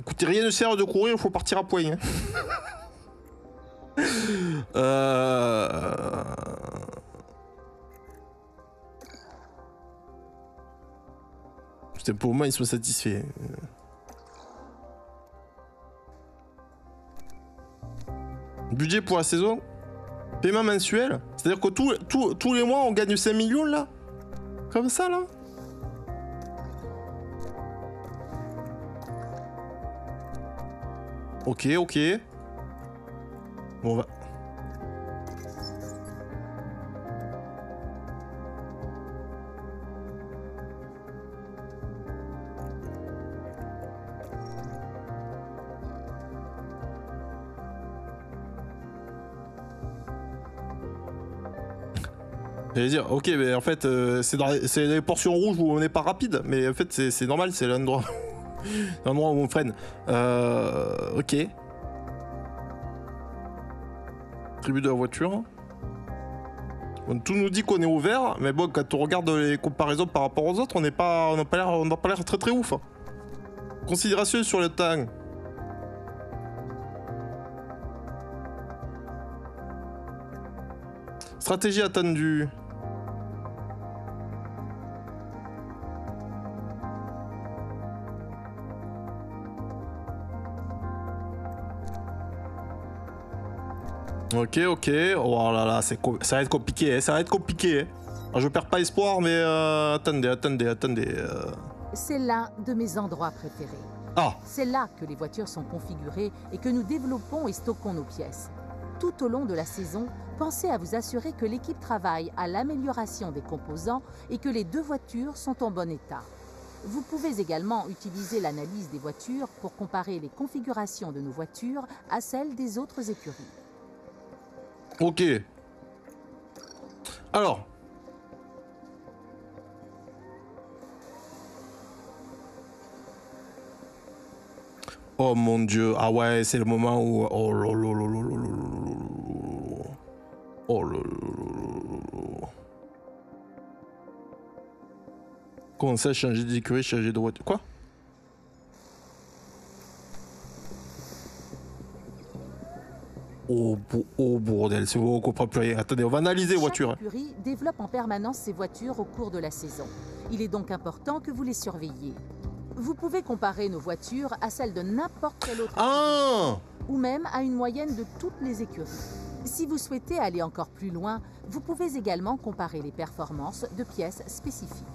Écoutez, rien ne sert de courir, il faut partir à point. Hein. euh... Putain, pour moi, ils sont satisfaits. Budget pour la saison. Paiement mensuel. C'est-à-dire que tous les mois on gagne 5 millions là. Comme ça là. Ok, ok. Bon, on va... J'allais dire, ok, mais en fait, euh, c'est dans les, portions rouges où on n'est pas rapide, mais en fait, c'est normal, c'est l'endroit l'endroit où on freine. Euh, ok. De la voiture. tout nous dit qu'on est ouvert, mais bon, quand on regarde les comparaisons par rapport aux autres, on n'a pas on n'a pas l'air très très ouf. Considération sur le temps. Stratégie attendue. Ok, ok. Oh là là, ça va être compliqué, hein. ça va être compliqué. Hein. je perds pas espoir, mais euh, attendez, attendez, attendez. Euh. C'est l'un de mes endroits préférés. Ah C'est là que les voitures sont configurées et que nous développons et stockons nos pièces. Tout au long de la saison, pensez à vous assurer que l'équipe travaille à l'amélioration des composants et que les deux voitures sont en bon état. Vous pouvez également utiliser l'analyse des voitures pour comparer les configurations de nos voitures à celles des autres écuries. Ok. Alors. Oh mon dieu. Ah ouais, c'est le moment où... Oh Oh Comment ça, changer d'écurie, changer de voiture Oh, oh bordel, c'est comprend plus rien. Attendez, on va analyser les voitures. L'écurie développe en permanence ses voitures au cours de la saison. Il est donc important que vous les surveilliez. Vous pouvez comparer nos voitures à celles de n'importe quelle autre ah ou même à une moyenne de toutes les écuries. Si vous souhaitez aller encore plus loin, vous pouvez également comparer les performances de pièces spécifiques.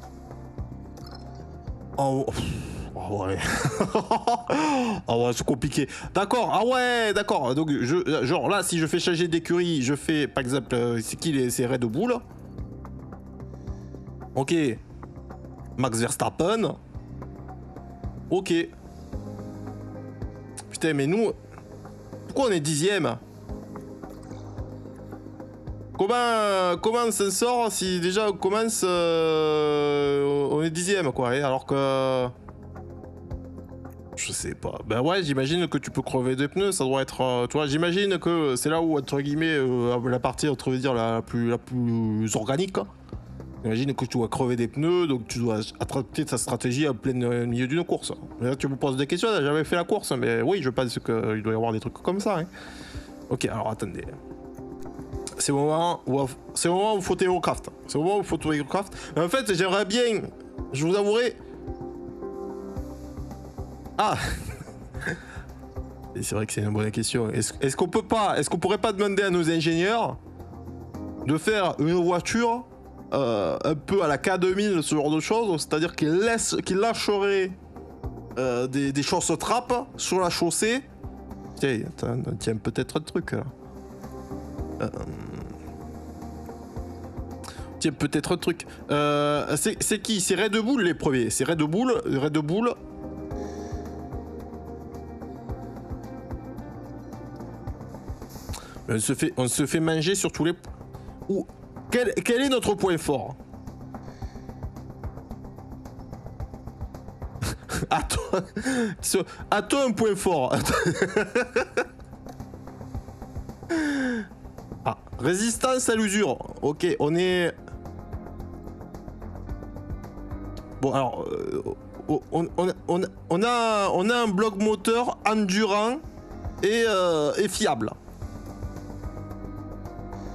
Oh. Oh ouais. oh ouais, c'est compliqué. D'accord, ah ouais, d'accord. Donc, je, genre là, si je fais changer d'écurie, je fais, par exemple, euh, c'est qui les, c'est Red Bull? Ok. Max Verstappen. Ok. Putain, mais nous. Pourquoi on est dixième? Comment, comment on sort si déjà on commence. Euh, on est dixième quoi, alors que. Je sais pas. Ben ouais, j'imagine que tu peux crever des pneus, ça doit être. euh, tu vois, j'imagine que c'est là où, entre guillemets, euh, la partie, entre dire, la plus, la plus organique. quoi. J'imagine que tu dois crever des pneus, donc tu dois attraper ta stratégie en plein euh, milieu d'une course. Mais là, tu me poses des questions, j'ai jamais fait la course, mais oui, je pense qu'il doit y avoir des trucs comme ça. hein. Ok, alors attendez. C'est le moment où c'est moment où faut Théocraft. C'est le moment où il faut Théocraft. En fait, j'aimerais bien, je vous avouerai. Ah c'est vrai que c'est une bonne question. Est-ce qu'on peut pas, est-ce qu'on pourrait pas demander à nos ingénieurs de faire une voiture euh, un peu à la K2000, ce genre de choses, c'est-à-dire qu'ils laissent, lâcheraient euh, des, des choses trappes sur la chaussée? Tiens, attends, tiens peut-être un truc là. Euh, Tiens, peut-être un truc. Euh, c'est c'est qui? C'est Red Bull les premiers. C'est Red Bull. Red Bull. On se fait, on se fait manger sur tous les. Où quel, quel est notre point fort? Attends un point fort. ah, résistance à l'usure. Ok, on est. Bon alors, euh, on, a, on a un bloc moteur endurant et, euh, et fiable.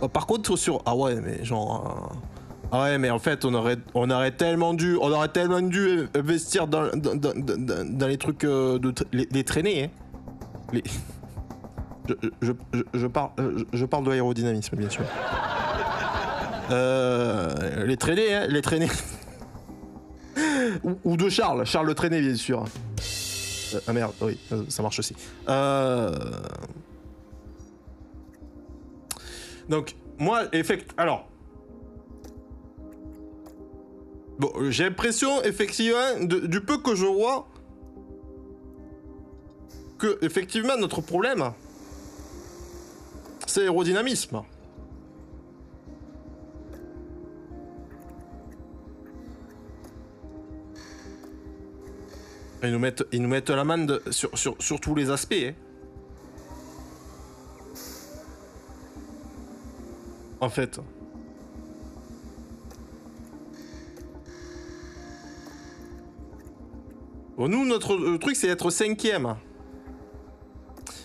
Euh, Par contre sur ah ouais mais genre euh, ah ouais mais en fait on aurait on aurait tellement dû on aurait tellement dû investir dans dans, les trucs euh, de les, les traînées hein. Les- je, je, je, je parle je, parle de l'aérodynamisme bien sûr. Les traînées hein, les traînées ou, de Charles Charles le traîné bien sûr. Ah merde oui ça marche aussi. Euh... Donc, moi, effect... Alors... Bon, j'ai l'impression, effectivement, du peu que je vois, que, effectivement, notre problème, c'est l'aérodynamisme. Ils nous mettent, ils nous mettent sur, sur, sur tous les aspects. hein. En fait. Bon, nous, notre truc, c'est être cinquième.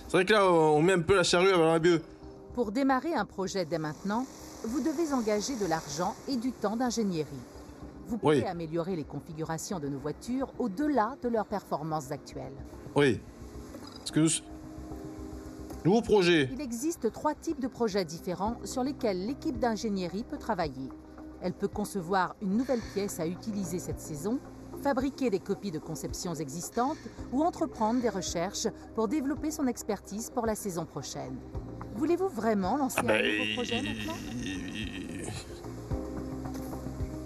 C'est vrai que là, on met un peu la charrue avant la bœuf. Pour démarrer un projet dès maintenant, vous devez engager de l'argent et du temps d'ingénierie. Vous pouvez Oui. améliorer les configurations de nos voitures au-delà de leurs performances actuelles. Oui. Parce que. Nouveau projet. Il existe trois types de projets différents sur lesquels l'équipe d'ingénierie peut travailler. Elle peut concevoir une nouvelle pièce à utiliser cette saison, fabriquer des copies de conceptions existantes ou entreprendre des recherches pour développer son expertise pour la saison prochaine. Voulez-vous vraiment lancer Ah un nouveau projet maintenant?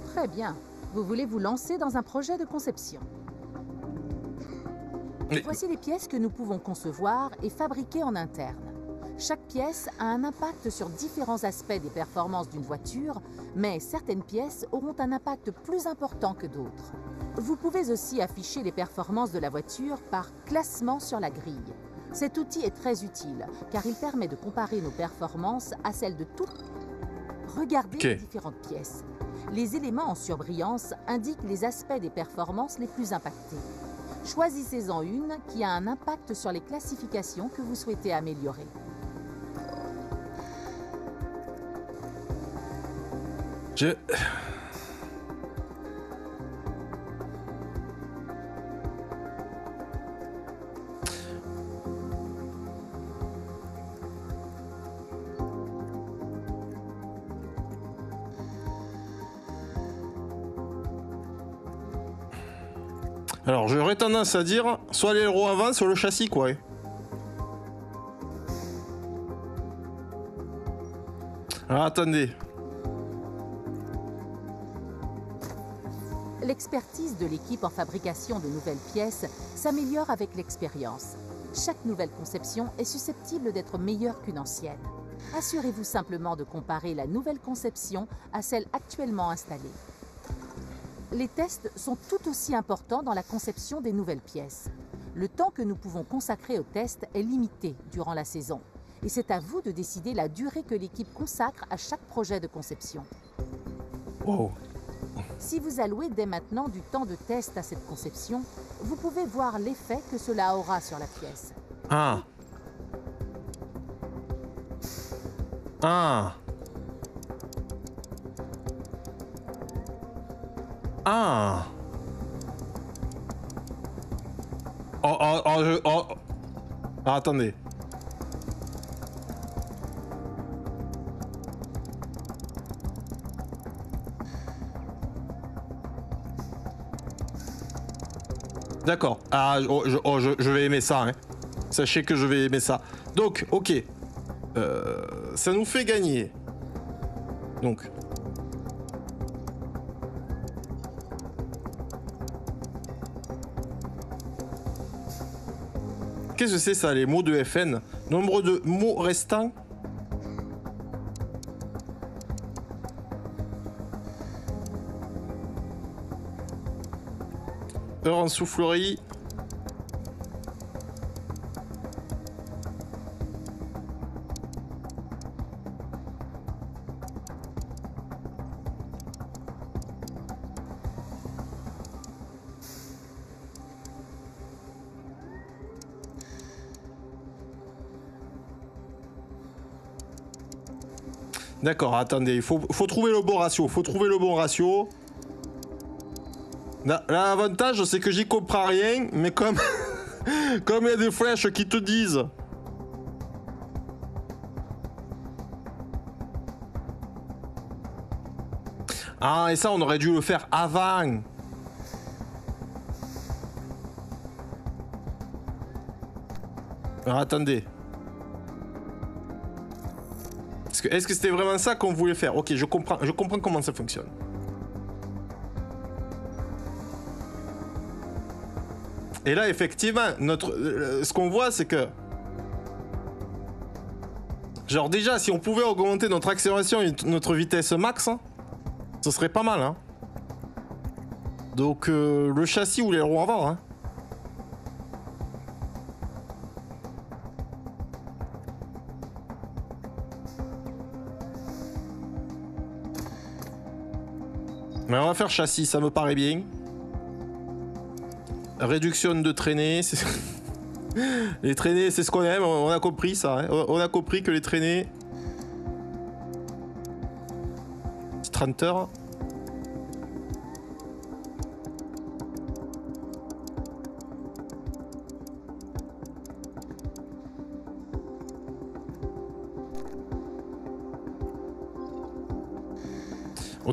Très bien. Vous voulez vous lancer dans un projet de conception? Mais- Voici les pièces que nous pouvons concevoir et fabriquer en interne. Chaque pièce a un impact sur différents aspects des performances d'une voiture, mais certaines pièces auront un impact plus important que d'autres. Vous pouvez aussi afficher les performances de la voiture par classement sur la grille. Cet outil est très utile car il permet de comparer nos performances à celles de toutes. Regardez les différentes pièces. Les éléments en surbrillance indiquent les aspects des performances les plus impactés. Choisissez-en une qui a un impact sur les classifications que vous souhaitez améliorer. Je... Alors j'aurais tendance à dire soit l'aileron avant, soit le châssis quoi. Attendez. L'expertise de l'équipe en fabrication de nouvelles pièces s'améliore avec l'expérience. Chaque nouvelle conception est susceptible d'être meilleure qu'une ancienne. Assurez-vous simplement de comparer la nouvelle conception à celle actuellement installée. Les tests sont tout aussi importants dans la conception des nouvelles pièces. Le temps que nous pouvons consacrer au test est limité durant la saison. Et c'est à vous de décider la durée que l'équipe consacre à chaque projet de conception. Wow. Si vous allouez dès maintenant du temps de test à cette conception, vous pouvez voir l'effet que cela aura sur la pièce. Ah. Ah. Ah. Oh, oh, oh, je- oh. Ah, attendez. D'accord. Ah, oh, je, oh, je vais aimer ça. Hein. Sachez que je vais aimer ça. Donc, ok. Euh, ça nous fait gagner. Donc. Qu'est-ce que c'est ça, les mots de FN Nombre de mots restants Heure en soufflerie. D'accord, attendez, il faut, trouver le bon ratio. Faut trouver le bon ratio. L'avantage, c'est que j'y comprends rien, mais comme comme il y a des flèches qui te disent. Ah, et ça, on aurait dû le faire avant. Alors attendez. Est-ce que c'était vraiment ça qu'on voulait faire? Ok, je comprends, je comprends comment ça fonctionne. Et là, effectivement, notre, euh, ce qu'on voit, c'est que. Genre, déjà, si on pouvait augmenter notre accélération et notre vitesse max, hein, ce serait pas mal. Hein. Donc, euh, le châssis ou les roues avant. Hein. Châssis, ça me paraît bien. Réduction de traînées. c'est- les traînées, c'est ce qu'on aime, on a compris ça. hein. On a compris que les traînées. C'est 30 heures.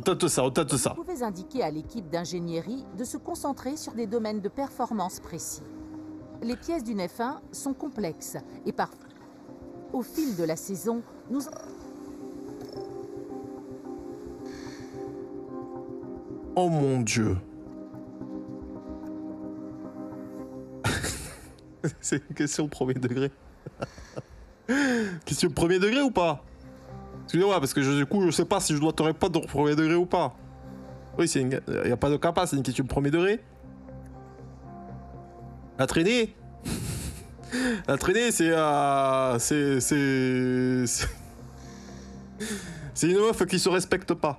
Tente ça, on tente ça. Vous pouvez indiquer à l'équipe d'ingénierie de se concentrer sur des domaines de performance précis. Les pièces d'une F1 sont complexes et parfois, au fil de la saison, nous... Oh mon dieu. C'est une question de premier degré. question de premier degré ou pas? Parce que je- du coup, je sais pas si je dois te répondre au premier degré ou pas. Oui, il n'y a pas de capa, c'est une question de premier degré. La traînée La traînée, c'est. euh, c'est. C'est. c'est- C'est une meuf qui se respecte pas.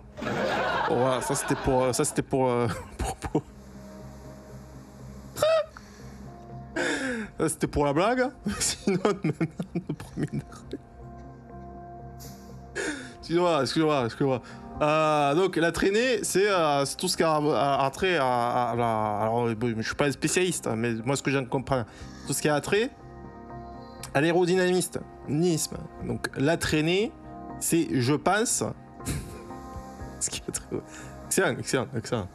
Oh, voilà, ça c'était pour. euh, Ça c'était pour, euh, c'était pour la blague. Sinon, maintenant, le premier degré. Excusez-moi, excusez-moi, excusez-moi. Euh, donc la traînée, c'est euh, c'est tout ce qui a trait à, à la. Alors, je suis pas spécialiste, hein, mais moi ce que j'en comprends, tout ce qui a trait à l'aérodynamisme. Nisme. Donc la traînée, c'est, je pense, ce qui est très... excellent, excellent, excellent.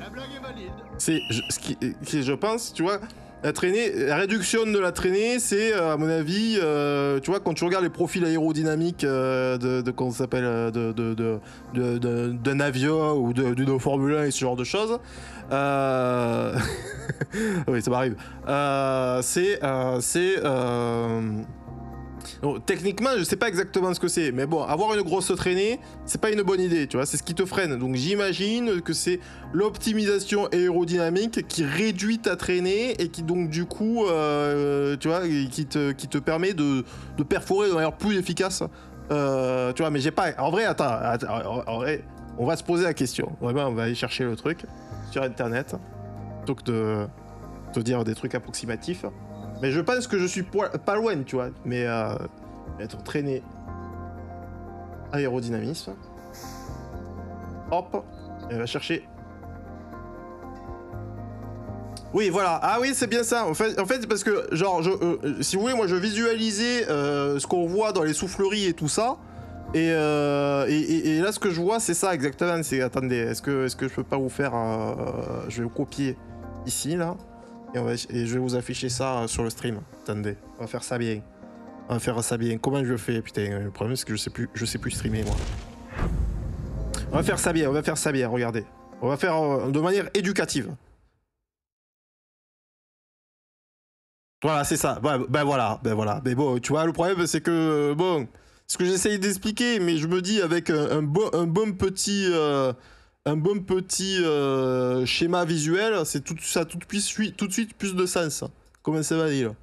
La blague est valide. C'est ce qui, qui, je pense, tu vois, la traînée, la réduction de la traînée, c'est euh, à mon avis, euh, tu vois, quand tu regardes les profils aérodynamiques euh, de, de s'appelle, de, de, d'un avion ou d'une Formule 1 et ce genre de choses. oui, ça m'arrive. C'est, c'est, Techniquement, je sais pas exactement ce que c'est, mais bon, avoir une grosse traînée, c'est pas une bonne idée, tu vois, c'est ce qui te freine. Donc j'imagine que c'est l'optimisation aérodynamique qui réduit ta traînée et qui donc du coup, euh, tu vois, qui te, permet de, perforer de manière plus efficace. Euh, tu vois, mais j'ai pas. En vrai, attends, on va se poser la question. On va aller chercher le truc sur internet plutôt que de te dire des trucs approximatifs. Mais je pense que je suis pas loin, tu vois. Mais euh, être traîné aérodynamisme. Hop, on va chercher. Oui, voilà. Ah oui, c'est bien ça. En fait, en fait, parce que, genre, je, euh, si vous voulez, moi, je visualisais euh, ce qu'on voit dans les souffleries et tout ça. Et, euh, et, et- là, ce que je vois, c'est ça exactement. C'est attendez, est-ce que, est-ce que je peux pas vous faire, je vais vous copier ici là, et, je vais vous afficher ça euh, sur le stream. Attendez, on va faire ça bien. On va faire ça bien. Comment je fais Putain, le problème c'est que je sais plus, je sais plus streamer moi. On va faire ça bien. On va faire ça bien. Regardez. On va faire euh, de manière éducative. Voilà, c'est ça. Ben, ben voilà, ben voilà. Mais bon, tu vois, le problème c'est que euh, bon, ce que j'essaye d'expliquer, mais je me dis avec un, bon, petit, euh, un bon petit euh, schéma visuel, c'est tout ça tout tout de suite plus de sens. Comment ça va dire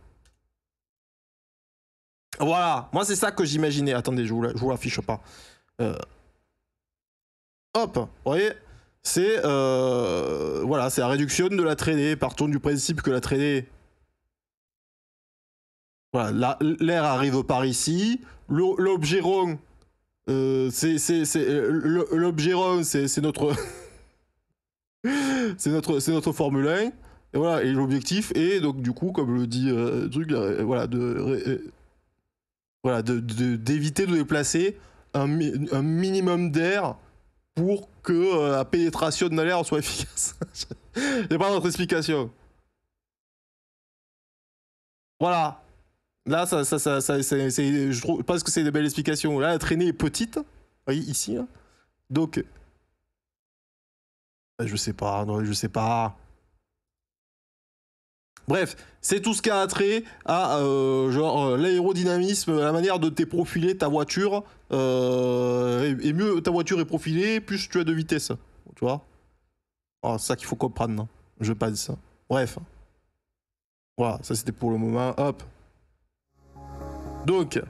Voilà, moi c'est ça que j'imaginais. Attendez, je vous, vous l'affiche pas. Euh, Hop, vous voyez? C'est euh, voilà, c'est la réduction de la traînée. Partons du principe que la traînée voilà, la- l'air arrive par ici. L'o- L'objet rond, euh, c'est c'est- c'est- euh, l'objet rond, c'est c'est notre c'est notre c'est notre Formule 1. Et voilà, et l'objectif est donc du coup, comme le dit euh, truc, là, voilà, de euh, voilà, de- de- d'éviter de, déplacer un, un minimum d'air pour que euh, la pénétration de l'air soit efficace. J'ai pas d'autre explication. Voilà. Là, ça, ça, ça, ça- je pense que c'est une belle explication. Là, la traînée est petite. Voyez, ici. là. Donc. euh, Je sais pas, non, je sais pas. Bref, c'est tout ce qui a attrait à euh, euh, l'aérodynamisme, la manière de t'es profiler ta voiture. et, mieux ta voiture est profilée, plus tu as de vitesse. Tu vois Ah, C'est ça qu'il faut comprendre, non je pense. Bref. Voilà, ça c'était pour le moment. Hop. Donc.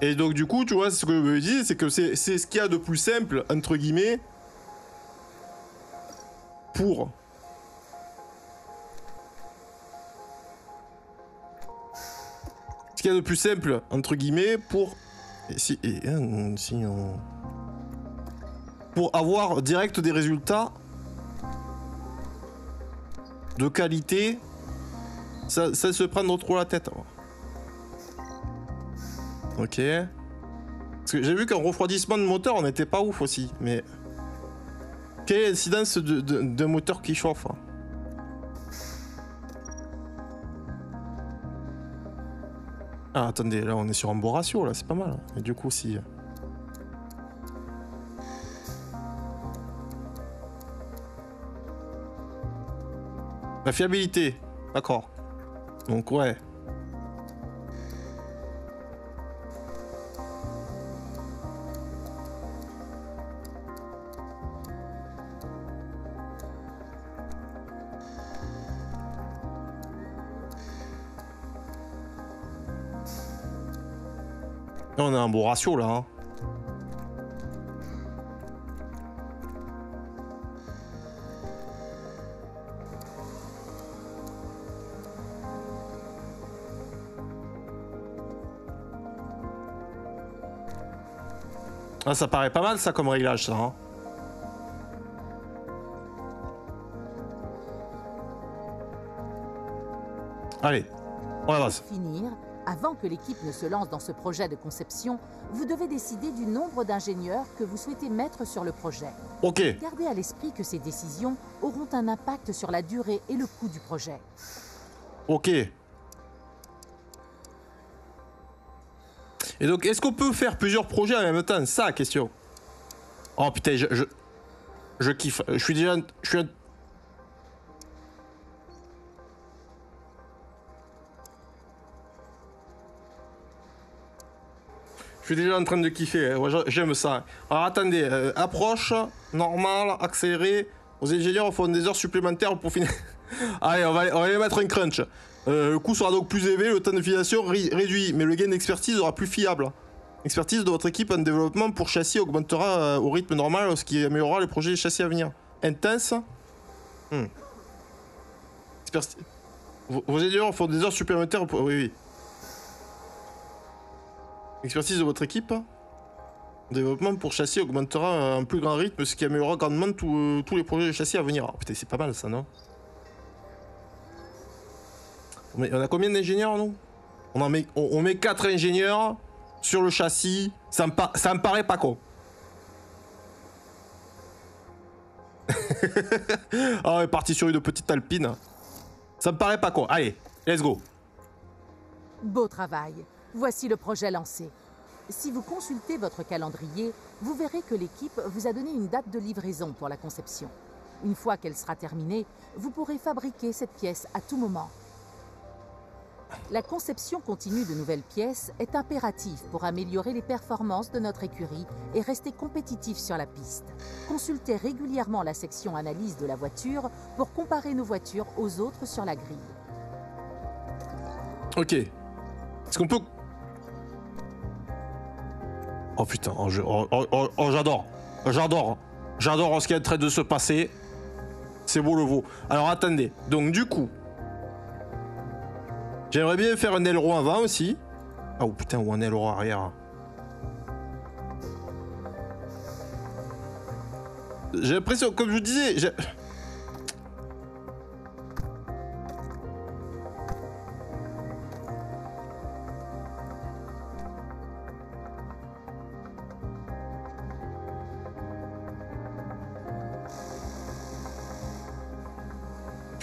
Et donc du coup, tu vois, ce que je me dis, c'est que c'est ce qu'il y a de plus simple, entre guillemets, pour ce qu'il y a de plus simple, entre guillemets, pour. et si, et, hein, on- Pour avoir direct des résultats de qualité, ça, ça se prendre trop la tête. Ok. Parce que j'ai vu qu'en refroidissement de moteur, on n'était pas ouf aussi, mais. Quelle est l'incidence de- moteur qui chauffe hein? Ah, attendez, là on est sur un beau ratio, là, c'est pas mal. Et du coup, si. La fiabilité, d'accord. Donc, ouais. Ratio là. hein. Ah, ça paraît pas mal ça comme réglage ça. hein. Allez, on avance. Finir, avant que l'équipe ne se lance dans ce projet de conception, vous devez décider du nombre d'ingénieurs que vous souhaitez mettre sur le projet. Ok. Gardez à l'esprit que ces décisions auront un impact sur la durée et le coût du projet. Ok. Et donc, est-ce qu'on peut faire plusieurs projets en même temps? Ça question. Oh putain, je, je, je kiffe. Je suis déjà. Je suis un- suis déjà en train de kiffer, hein. J'aime ça. Alors attendez, euh, approche, normale, accélérée. Aux ingénieurs font des heures supplémentaires pour finir. Allez, on va, on les mettre un crunch. Euh, le coût sera donc plus élevé, le temps de finition ri- réduit, mais le gain d'expertise sera plus fiable. L'expertise de votre équipe en développement pour châssis augmentera euh, au rythme normal, ce qui améliorera les projets de châssis à venir. Intense Hmm. Vos ingénieurs font des heures supplémentaires pour... Oui, oui. L'expertise de votre équipe Développement pour châssis augmentera à un plus grand rythme, ce qui améliorera grandement tous euh, tous les projets de châssis à venir. Ah, putain, c'est pas mal ça, non? On, on a combien d'ingénieurs, nous? On, en met, on, met 4 ingénieurs sur le châssis. Ça me, pa- ça me paraît pas con. ah, est parti sur une petite alpine. Ça me paraît pas con. Allez, let's go. Beau travail. Voici le projet lancé. Si vous consultez votre calendrier, vous verrez que l'équipe vous a donné une date de livraison pour la conception. Une fois qu'elle sera terminée, vous pourrez fabriquer cette pièce à tout moment. La conception continue de nouvelles pièces est impérative pour améliorer les performances de notre écurie et rester compétitif sur la piste. Consultez régulièrement la section analyse de la voiture pour comparer nos voitures aux autres sur la grille. Ok. Est-ce qu'on peut. Oh putain, oh, oh, oh, oh, j'adore. J'adore. J'adore ce qui est en train de se passer. C'est beau le veau. Alors attendez. Donc du coup. J'aimerais bien faire un aileron avant aussi. Ah oh putain, ou un aileron arrière. J'ai l'impression, comme je vous disais, j'ai-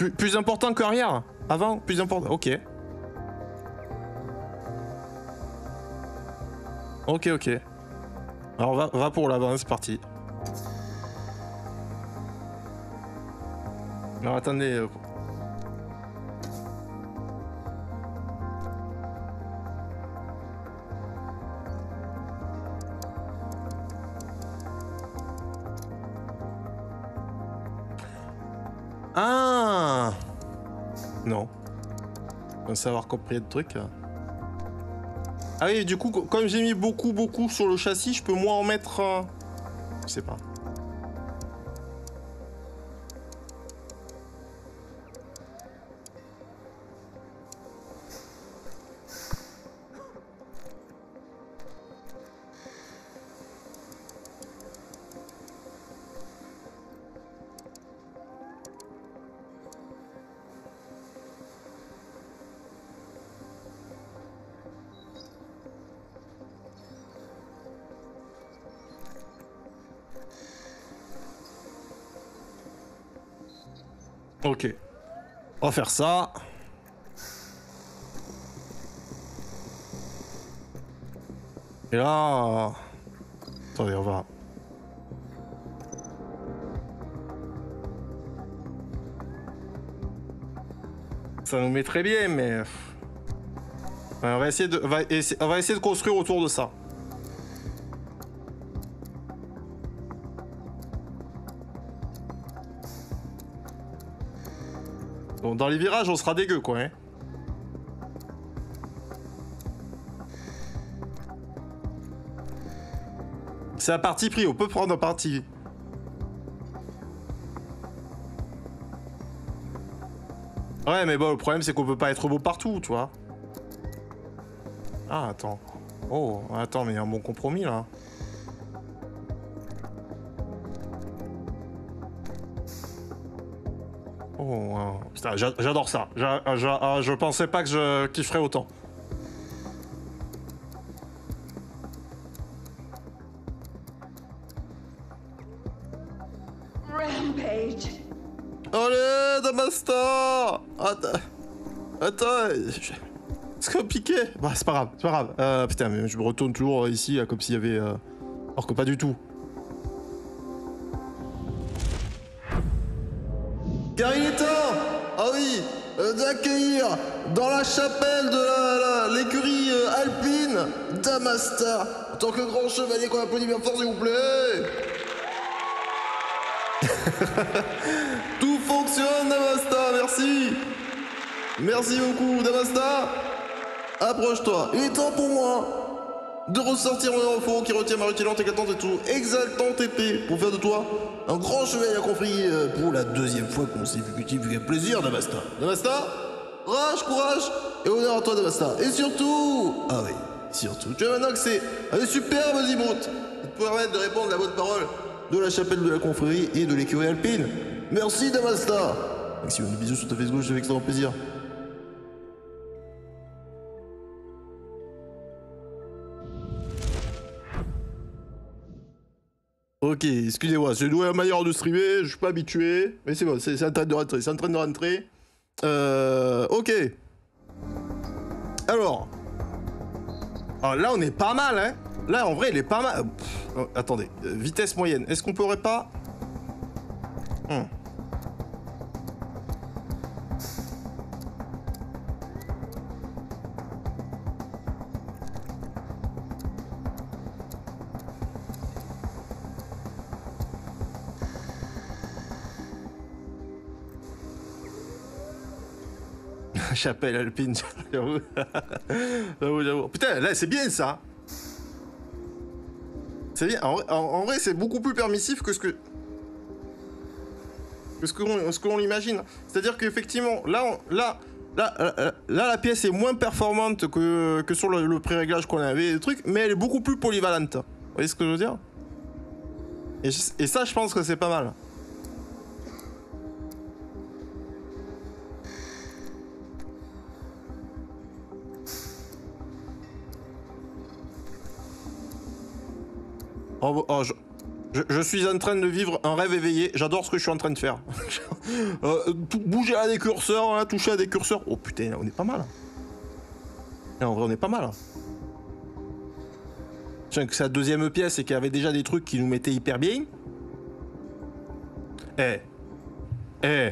plus, important que. Avant, plus important. Ok. Ok, ok. Alors va, va pour l'avant, c'est parti. Alors attendez. Pensais avoir compris le truc. Ah oui, du coup, co- comme j'ai mis beaucoup, beaucoup sur le châssis, je peux moins en mettre... Je sais pas. Ça. Et là... Attendez, on va... Ça nous met très bien, mais... On, va essayer de... on va essayer de construire autour de ça. Dans les virages, on sera dégueu, quoi, hein. C'est un parti pris, on peut prendre un parti. Ouais, mais bon, le problème, c'est qu'on peut pas être beau partout, tu vois. Ah, attends. Oh, attends, mais il y a un bon compromis, là. Putain, j'adore ça. J'a- ah, je pensais pas que je kifferais autant. Rampage. Allez, Damasta Attends, attends, c'est compliqué. Bah, c'est pas grave, c'est pas grave. Euh, putain, mais je me retourne toujours ici, là, comme s'il y avait... euh, Alors que pas du tout. Tant que grand chevalier qu'on applaudit bien fort s'il vous plaît. Tout fonctionne Damasta, merci. Merci beaucoup Damasta. Approche-toi. Il est temps pour moi de ressortir mon enfant qui retient ma rutilante, éclatante et tout exaltante épée pour faire de toi un grand chevalier accompli euh, pour la deuxième fois consécutive. Un plaisir, Damasta. Damasta, rage, courage et honneur à toi, Damasta. Et surtout, ah oui, surtout, tu as maintenant accès à des superbes emotes qui te permettre de répondre à la bonne parole de la chapelle de la confrérie et de l'écurie alpine. Merci, Damasta. Merci, un bisou sur ta face gauche, avec extrêmement plaisir. Ok, excusez-moi, c'est une manière de streamer, je suis pas habitué, mais c'est bon, c'est en train de rentrer, c'est en train de rentrer. Euh, ok. Alors. Alors là, on est pas mal, hein. Là, en vrai, il est pas mal. Oh, attendez, euh, vitesse moyenne. Est-ce qu'on pourrait pas... Hmm. Chapelle alpine, j'avoue. j'avoue, Putain, là, c'est bien ça. C'est bien. En, vrai, c'est beaucoup plus permissif que ce que. que ce qu'on ce qu'on imagine. C'est-à-dire qu'effectivement, là, là, là, là, la pièce est moins performante que, que sur le, pré-réglage qu'on avait, des trucs, mais elle est beaucoup plus polyvalente. Vous voyez ce que je veux dire? Et ça, je pense que c'est pas mal. Oh, oh je, suis en train de vivre un rêve éveillé. J'adore ce que je suis en train de faire. euh, bouger à des curseurs, hein, toucher à des curseurs. Oh putain, on est pas mal. en vrai, on est pas mal. Tiens, que sa deuxième pièce et qu'il y avait déjà des trucs qui nous mettaient hyper bien. Eh. Eh.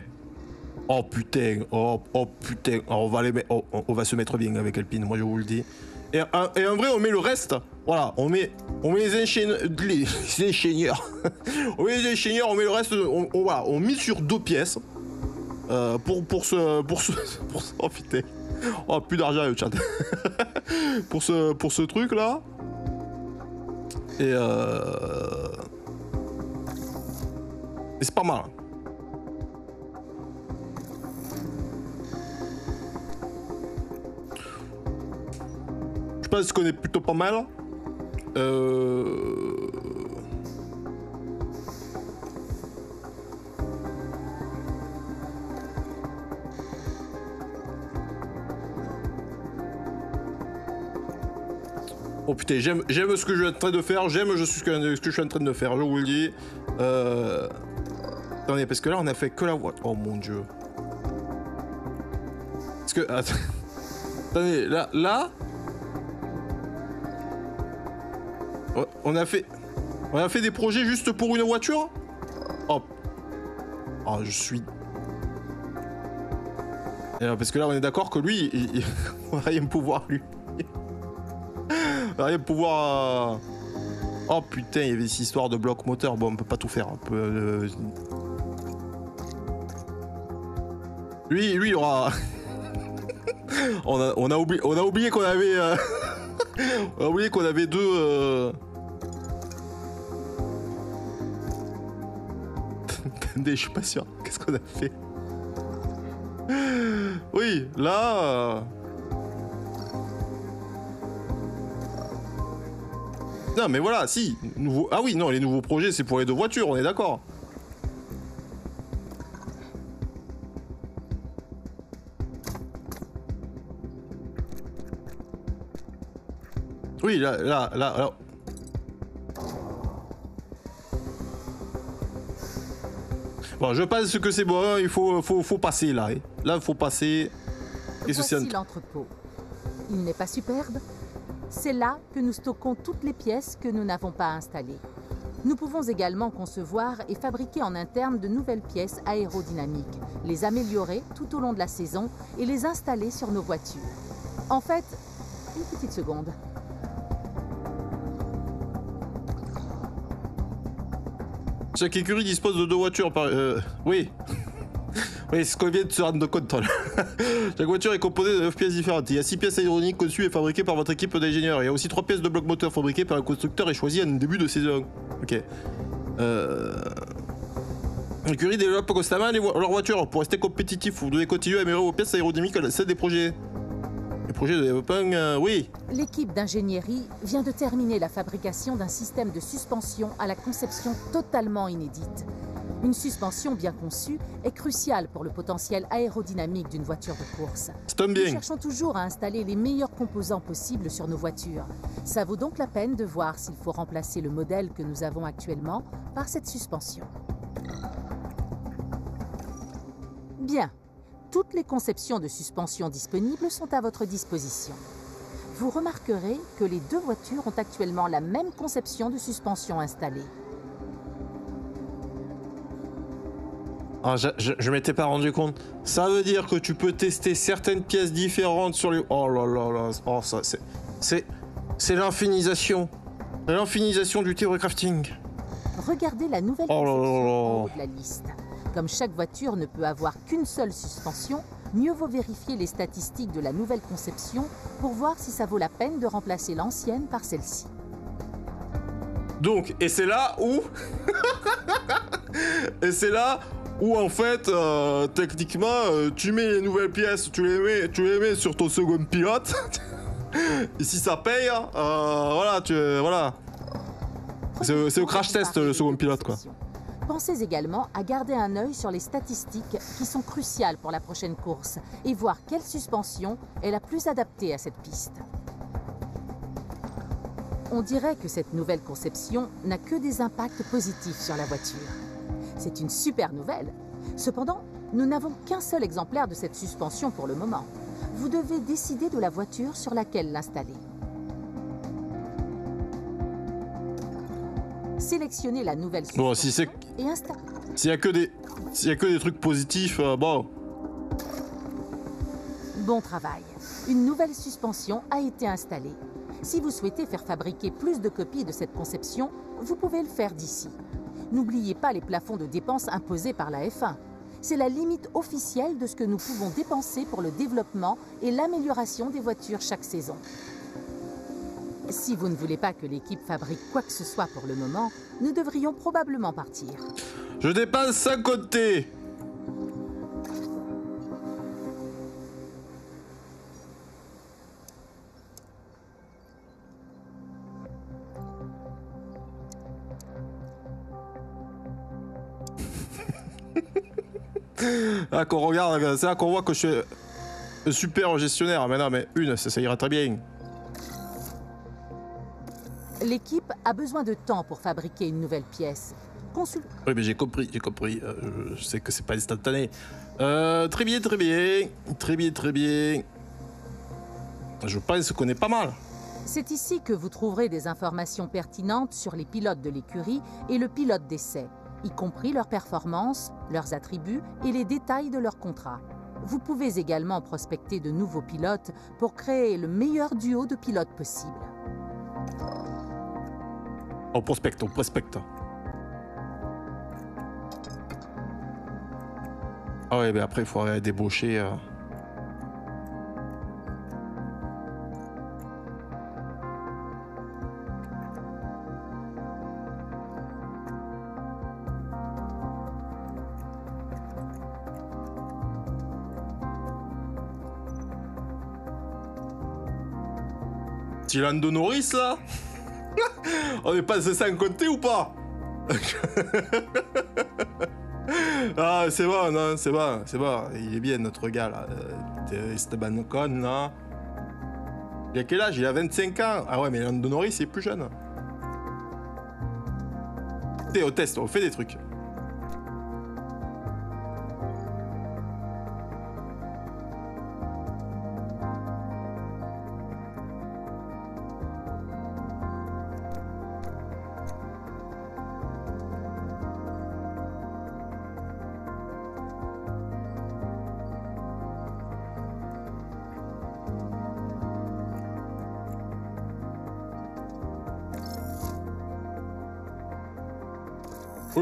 Oh putain. Oh, oh putain. Oh, on, va oh, va se mettre bien avec Alpine, moi je vous le dis. Et en vrai, on met le reste. Voilà, on met, on met les, ingénieurs. Les, ingénieurs. on met les ingénieurs, on met le reste. On, on, voilà, on mise sur deux pièces. Euh, pour, pour ce. Pour ce. Pour ce. Oh. Oh, plus d'argent le chat. pour ce, pour ce truc là. Et euh. Et c'est pas mal. Je pense qu'on est plutôt pas mal. Euh... Oh putain, j'aime ce que je suis en train de faire, j'aime ce, que je suis en train de faire, je vous le dis. Euh... Attendez, parce que là on a fait que la voix. Oh mon dieu. Parce que... Attendez, là, là, On a fait... Des projets juste pour une voiture? Oh. Oh, je suis... Parce que là, on est d'accord que lui, il... on rien pouvoir, lui. on va rien pouvoir... Euh, oh putain, il y avait cette histoire de bloc moteur. Bon, on peut pas tout faire. On euh, Lui, lui, il aura... on, a, on a oublié qu'on avait... Euh, on a oublié qu'on avait deux... je suis pas sûr. Qu'est-ce qu'on a fait? Oui, là... Non mais voilà, si. Nouveau... Ah oui, non, les nouveaux projets, c'est pour les deux voitures, on est d'accord. Oui, là, là, là, là. Bon, je pense que c'est bon, il faut, faut, faut passer là. Hein. Là, il faut passer. Et Voici l'entrepôt. Il n'est pas superbe C'est là que nous stockons toutes les pièces que nous n'avons pas installées. Nous pouvons également concevoir et fabriquer en interne de nouvelles pièces aérodynamiques, les améliorer tout au long de la saison et les installer sur nos voitures. En fait, une petite seconde. Chaque écurie dispose de deux voitures par... Euh, oui. oui, ce qu'on vient de se rendre compte. là. Chaque voiture est composée de 9 pièces différentes. Il y a 6 pièces aérodynamiques conçues et fabriquées par votre équipe d'ingénieurs. Il y a aussi 3 pièces de bloc moteur fabriquées par un constructeur et choisies en début de saison. Ok. Euh... L'écurie développe constamment les vo- leurs voitures pour rester compétitif. Vous devez continuer à améliorer vos pièces aérodynamiques à la scène des projets. De développement, euh, oui. L'équipe d'ingénierie vient de terminer la fabrication d'un système de suspension à la conception totalement inédite. Une suspension bien conçue est cruciale pour le potentiel aérodynamique d'une voiture de course. Nous cherchons toujours à installer les meilleurs composants possibles sur nos voitures. Ça vaut donc la peine de voir s'il faut remplacer le modèle que nous avons actuellement par cette suspension. Bien. Toutes les conceptions de suspension disponibles sont à votre disposition. Vous remarquerez que les deux voitures ont actuellement la même conception de suspension installée. Ah, je, je, je m'étais pas rendu compte. Ça veut dire que tu peux tester certaines pièces différentes sur les. Oh là là là. Oh, ça, c'est. C'est. C'est l'infinisation. L'infinisation du tir crafting. Regardez la nouvelle Oh là là là. de la liste. Comme chaque voiture ne peut avoir qu'une seule suspension, mieux vaut vérifier les statistiques de la nouvelle conception pour voir si ça vaut la peine de remplacer l'ancienne par celle-ci. Donc, et c'est là où. et c'est là où, en fait, euh, techniquement, euh, tu mets les nouvelles pièces, tu les mets, tu les mets sur ton second pilote. et si ça paye, euh, voilà, tu. Voilà. C'est- c'est au crash test, le second pilote, quoi. Pensez également à garder un œil sur les statistiques qui sont cruciales pour la prochaine course et voir quelle suspension est la plus adaptée à cette piste. On dirait que cette nouvelle conception n'a que des impacts positifs sur la voiture. C'est une super nouvelle. Cependant, nous n'avons qu'un seul exemplaire de cette suspension pour le moment. Vous devez décider de la voiture sur laquelle l'installer. Sélectionnez la nouvelle Bon, si c'est. et installez. S'il y a que des. S'il y a que des trucs positifs, euh, bon. Bon travail. Une nouvelle suspension a été installée. Si vous souhaitez faire fabriquer plus de copies de cette conception, vous pouvez le faire d'ici. N'oubliez pas les plafonds de dépenses imposés par la F1. C'est la limite officielle de ce que nous pouvons dépenser pour le développement et l'amélioration des voitures chaque saison. Si vous ne voulez pas que l'équipe fabrique quoi que ce soit pour le moment, nous devrions probablement partir. Je dépense sans compter. Là qu'on regarde, c'est là qu'on voit que je suis un super gestionnaire. Mais non, mais une, ça, ça ira très bien. L'équipe a besoin de temps pour fabriquer une nouvelle pièce. Consul- Oui, mais j'ai compris, j'ai compris. Euh, je- je sais que c'est pas instantané. Euh, très bien, très bien. Très bien, très bien. Je pense qu'on est pas mal. C'est ici que vous trouverez des informations pertinentes sur les pilotes de l'écurie et le pilote d'essai, y compris leurs performances, leurs attributs et les détails de leur contrat. Vous pouvez également prospecter de nouveaux pilotes pour créer le meilleur duo de pilotes possible. On prospecte, on prospecte. Ah ouais, mais après, il faudrait débaucher. euh. Petit Lando Norris là? On est passé sans compter ou pas Ah, c'est bon, non, c'est bon, c'est bon. Il est bien, notre gars, là. Euh, Esteban Ocon, là. Il a quel âge? Il a 25 ans. Ah ouais, mais Lando Norris, il est plus jeune. T'es au test, on fait des trucs.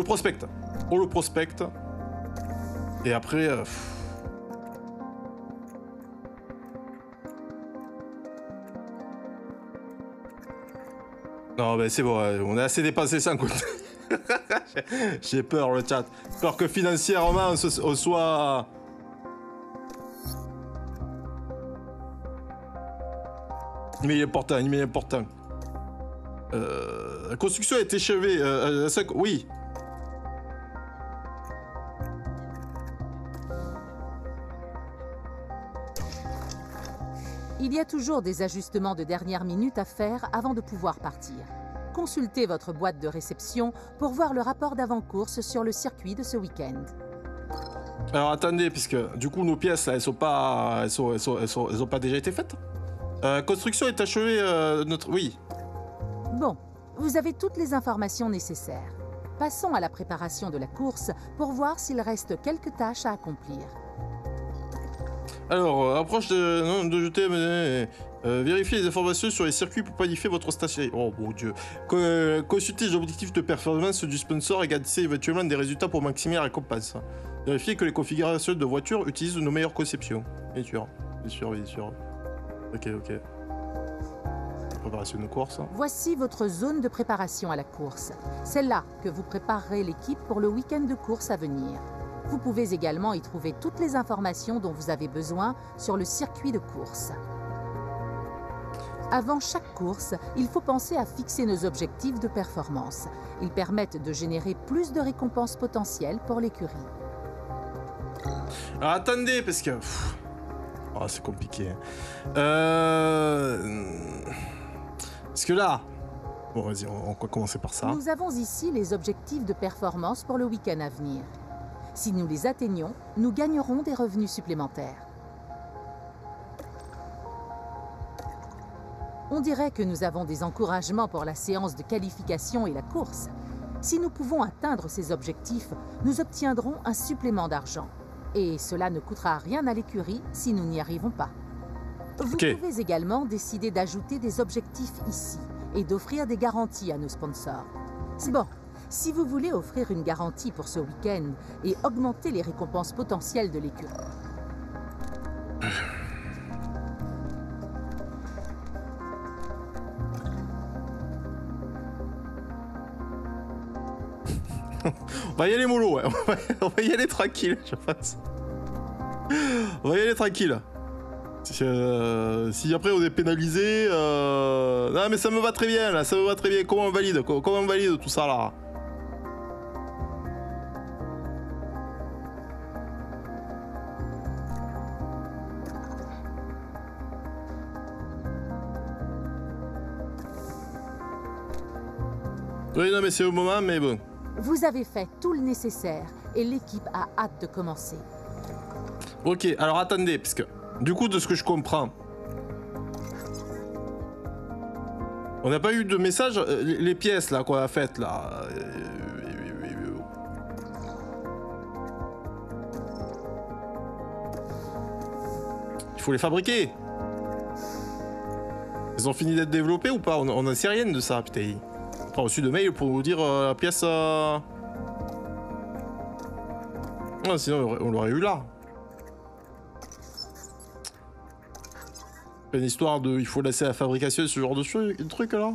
Prospecte. On le prospecte. Et après... euh. Non, mais c'est bon, ouais, on a assez dépensé ça, côté. J'ai peur, le chat. Peur que financièrement, on, se- on soit... Est important, est important. Euh, la construction. Euh, euh, cinq- oui. Y a toujours des ajustements de dernière minute à faire avant de pouvoir partir. Consultez votre boîte de réception pour voir le rapport d'avant-course sur le circuit de ce week-end. Alors attendez, puisque du coup nos pièces là, elles sont pas, elles sont, elles sont, elles sont- elles ont pas déjà été faites? Euh, construction est achevée. euh, notre, oui. Bon, vous avez toutes les informations nécessaires. Passons à la préparation de la course pour voir s'il reste quelques tâches à accomplir. Alors euh, approche de, non, de jeter, euh, vérifiez les informations sur les circuits pour planifier votre station. Oh mon dieu. Euh, consultez les objectifs de performance du sponsor et gardez éventuellement des résultats pour maximiser la récompense. Vérifiez que les configurations de voitures utilisent nos meilleures conceptions. Bien sûr, bien sûr, bien sûr. Ok, ok. Préparation de course. Voici votre zone de préparation à la course. C'est là que vous préparerez l'équipe pour le week-end de course à venir. Vous pouvez également y trouver toutes les informations dont vous avez besoin sur le circuit de course. Avant chaque course, il faut penser à fixer nos objectifs de performance. Ils permettent de générer plus de récompenses potentielles pour l'écurie. Alors attendez, parce que. Oh, c'est compliqué. hein. Euh. Parce que là. Bon, vas-y, on va commencer par ça. Nous avons ici les objectifs de performance pour le week-end à venir. Si nous les atteignons, nous gagnerons des revenus supplémentaires. On dirait que nous avons des encouragements pour la séance de qualification et la course. Si nous pouvons atteindre ces objectifs, nous obtiendrons un supplément d'argent. Et cela ne coûtera rien à l'écurie si nous n'y arrivons pas. Vous pouvez également décider d'ajouter des objectifs ici et d'offrir des garanties à nos sponsors. C'est bon. Si vous voulez offrir une garantie pour ce week-end et augmenter les récompenses potentielles de l'écurie, On va y aller mollo. On va, y aller tranquille, je pense. On va y aller tranquille. Si, euh, si après on est pénalisé. euh, Non, mais ça me va très bien là, ça me va très bien. Comment on valide? Co- Comment on valide tout ça là? Non, mais c'est au moment, mais bon. vous avez fait tout le nécessaire et l'équipe a hâte de commencer. Ok, alors attendez, parce que du coup, de ce que je comprends, on n'a pas eu de message. euh, les, pièces là qu'on a faites là. euh, Il faut les fabriquer. Ils ont fini d'être développés ou pas? On n'en sait rien de ça, putain. Pas reçu de mail pour nous dire euh, la pièce. euh, Ah, sinon, on l'aurait- on l'aurait eu là. Une histoire de il faut laisser la fabrication, ce genre de truc, de truc là.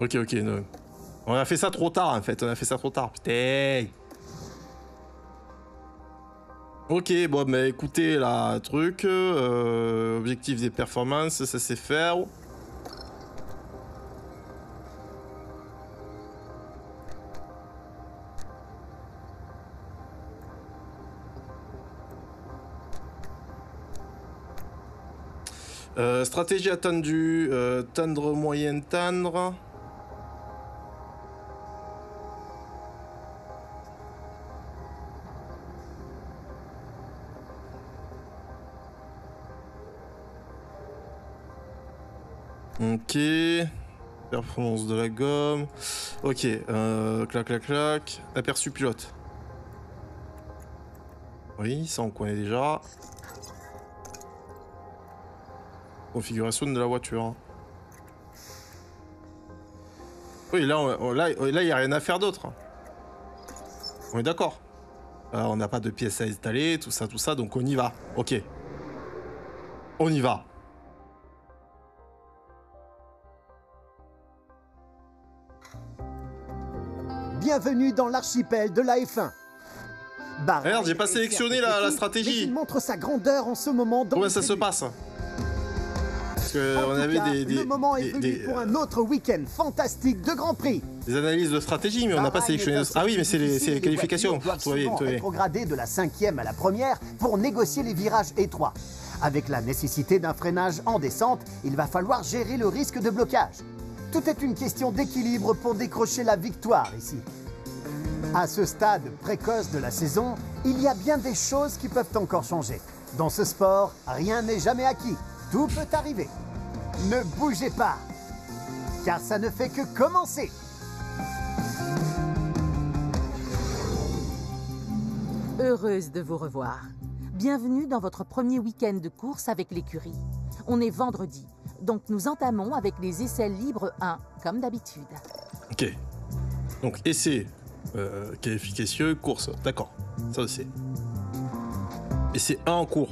Ok, ok, non. On a fait ça trop tard en fait, on a fait ça trop tard, putain. Ok, bon, bah écoutez, là, truc, euh, objectif des performances, ça c'est faire. Euh, stratégie attendue, euh, tendre, moyen, tendre. Ok. Performance de la gomme. Ok. Euh, clac, clac, clac. Aperçu pilote. Oui, ça on connaît déjà. Configuration de la voiture. Oui, là, là, il n'y a rien à faire d'autre. On est d'accord. Euh, on n'a pas de pièces à installer, tout ça, tout ça, donc on y va. Ok. On y va. Bienvenue dans l'archipel de la F1. Bahreïn Merde, j'ai pas est sélectionné la- la stratégie. il montre sa grandeur en ce moment dans le ça se passe? Parce que En on tout avait cas, des, des, le moment est des- venu des, pour un autre week-end fantastique de Grand Prix. des analyses de stratégie, mais on n'a pas sélectionné. est de- Ah oui, mais c'est les, les qualifications. Tout va bien, tout rétrograder de la cinquième à la première pour négocier les virages étroits. Avec la nécessité d'un freinage en descente, il va falloir gérer le risque de blocage. Tout est une question d'équilibre pour décrocher la victoire ici. À ce stade précoce de la saison, il y a bien des choses qui peuvent encore changer. Dans ce sport, rien n'est jamais acquis. Tout peut arriver. Ne bougez pas, car ça ne fait que commencer. Heureuse de vous revoir. Bienvenue dans votre premier week-end de course avec l'écurie. On est vendredi, donc nous entamons avec les essais libres 1, comme d'habitude. Ok. Donc essai, euh, qualification, course. D'accord. Ça c'est. Essai 1 en cours.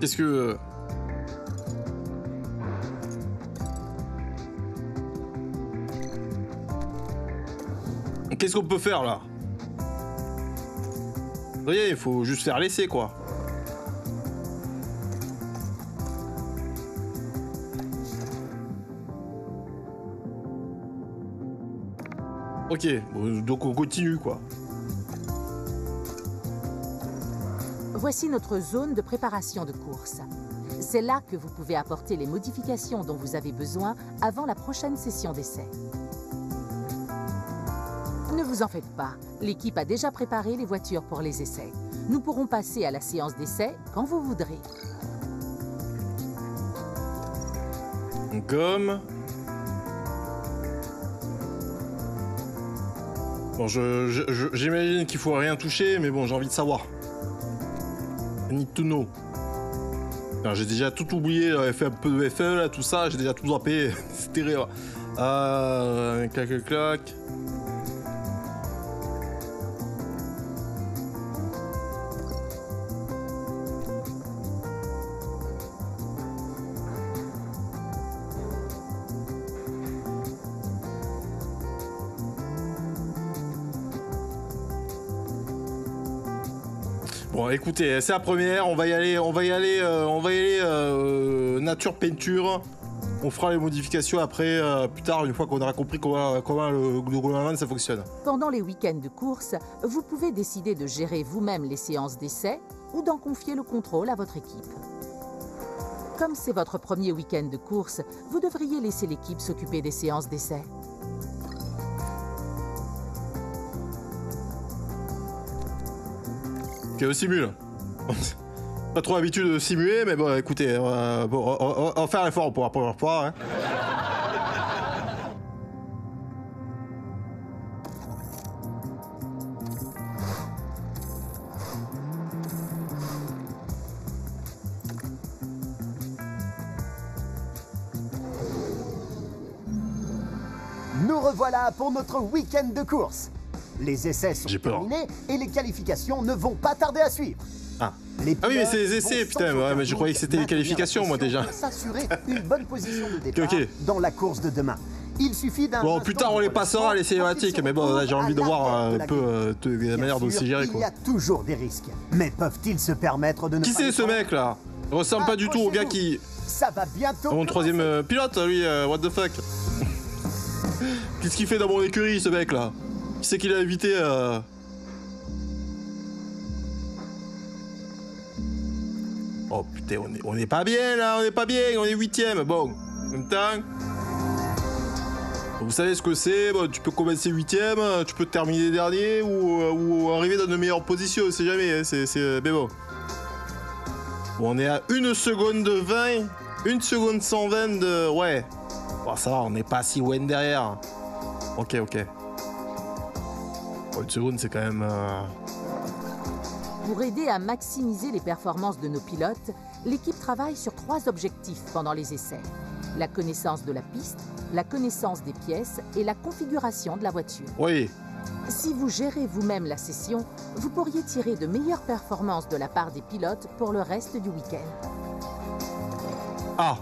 Qu'est-ce que. euh, Qu'est-ce qu'on peut faire là? Rien, il faut juste faire l'essai quoi. Ok, donc on continue quoi. Voici notre zone de préparation de course. C'est là que vous pouvez apporter les modifications dont vous avez besoin avant la prochaine session d'essai. Ne vous en faites pas, l'équipe a déjà préparé les voitures pour les essais. Nous pourrons passer à la séance d'essai quand vous voudrez. Gomme. Bon, je, j'imagine qu'il faut rien toucher, mais bon, j'ai envie de savoir. I need to know. J'ai déjà tout oublié, j'avais fait un peu de FE, là, tout ça, j'ai déjà tout zappé, c'est terrible. Euh, clac, clac, Écoutez, c'est la première. On va y aller, on va y aller, euh, on va y aller euh, nature peinture. On fera les modifications après, euh, plus tard, une fois qu'on aura compris comment, comment le, gouvernement ça fonctionne. Pendant les week-ends de course, vous pouvez décider de gérer vous-même les séances d'essai ou d'en confier le contrôle à votre équipe. Comme c'est votre premier week-end de course, vous devriez laisser l'équipe s'occuper des séances d'essai. Simule. Pas trop l'habitude de simuler, mais bon, écoutez, euh, on, on- on va faire l'effort pour la première fois. Hein. Nous revoilà pour notre week-end de course. Les essais sont peur. terminés et les qualifications ne vont pas tarder à suivre. Ah. Les Ah oui, mais c'est les essais, putain, ouais, mais je croyais que c'était les qualifications, moi, déjà. S'assurer une bonne position de départ dans la course de demain. Il suffit d'un. Bon, plus tard, on les passera, les cinématiques, mais bon, j'ai envie de voir euh, un peu euh, de- la manière de sûr, s'y gérer, Il y quoi. a toujours des risques. Mais peuvent-ils se permettre de ne Qui c'est ce mec là? Il ressemble pas du tout au gars qui. Ça va bientôt. Mon troisième euh, pilote, lui, what the fuck Qu'est-ce qu'il fait dans mon écurie, ce mec là? Qui c'est qu'il a évité euh... Oh putain, on est, on est pas bien là, on est pas bien, on est huitième. Bon, en même temps. Vous savez ce que c'est, bon, tu peux commencer huitième, tu peux terminer dernier ou, euh, arriver dans de meilleures positions, c'est jamais, hein, c'est, mais bon. Bon, on est à une seconde de 20, une seconde 120 de... Ouais. Bon, ça va, on n'est pas si loin derrière. Ok, ok. Bon, une seconde, c'est quand même... euh, Pour aider à maximiser les performances de nos pilotes, l'équipe travaille sur trois objectifs pendant les essais. La connaissance de la piste, la connaissance des pièces et la configuration de la voiture. Oui. Si vous gérez vous-même la session, vous pourriez tirer de meilleures performances de la part des pilotes pour le reste du week-end. Ah.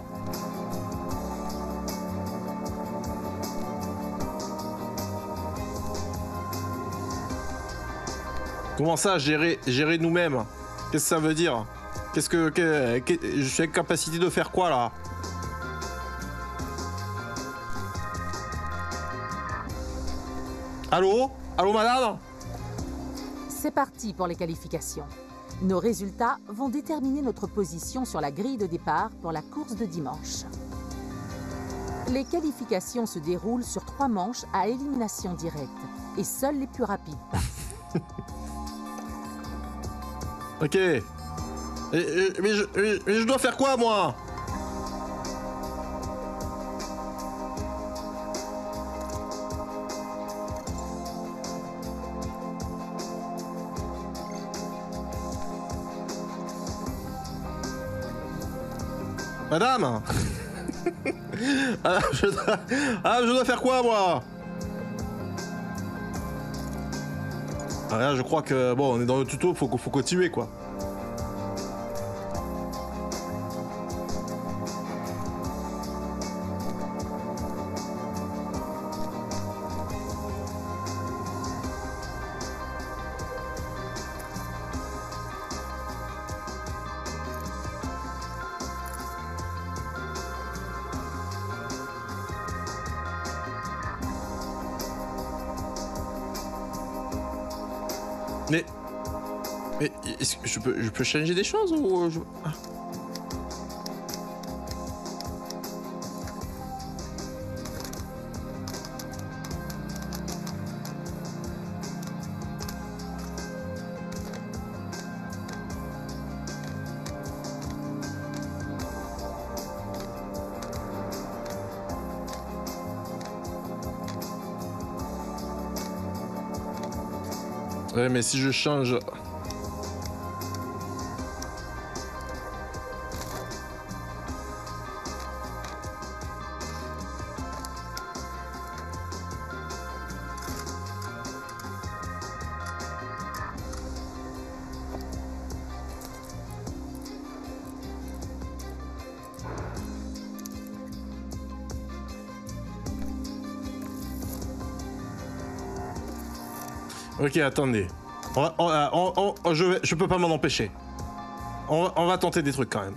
Comment ça, gérer, gérer nous-mêmes? Qu'est-ce que ça veut dire? Qu'est-ce que, que- que- Je suis capacité de faire quoi là? Allô? Allô madame? C'est parti pour les qualifications. Nos résultats vont déterminer notre position sur la grille de départ pour la course de dimanche. Les qualifications se déroulent sur trois manches à élimination directe et seuls les plus rapides passent. Ok. Mais, je, dois faire quoi moi? Madame? Ah, ah, je dois faire quoi moi? Je crois que bon, on est dans le tuto, faut, faut continuer quoi. Peux, changer des choses ou. je- Ah. Ouais, mais si je change. Ok, attendez. Euh, je, peux pas m'en empêcher. On va tenter des trucs quand même.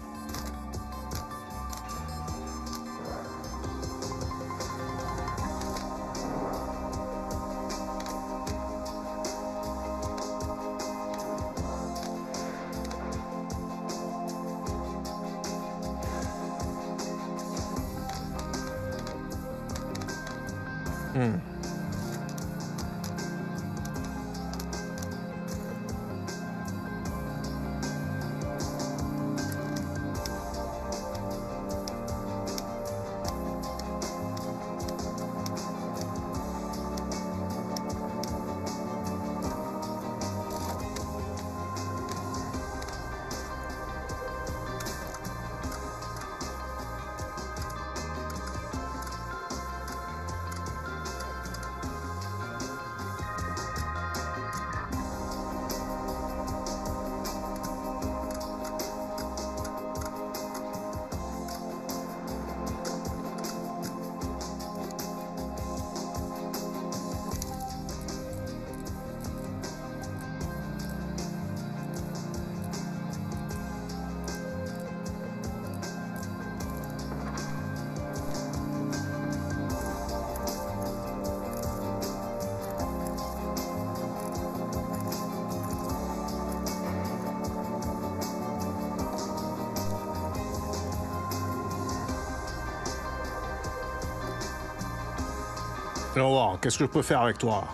Qu'est-ce que je peux faire avec toi?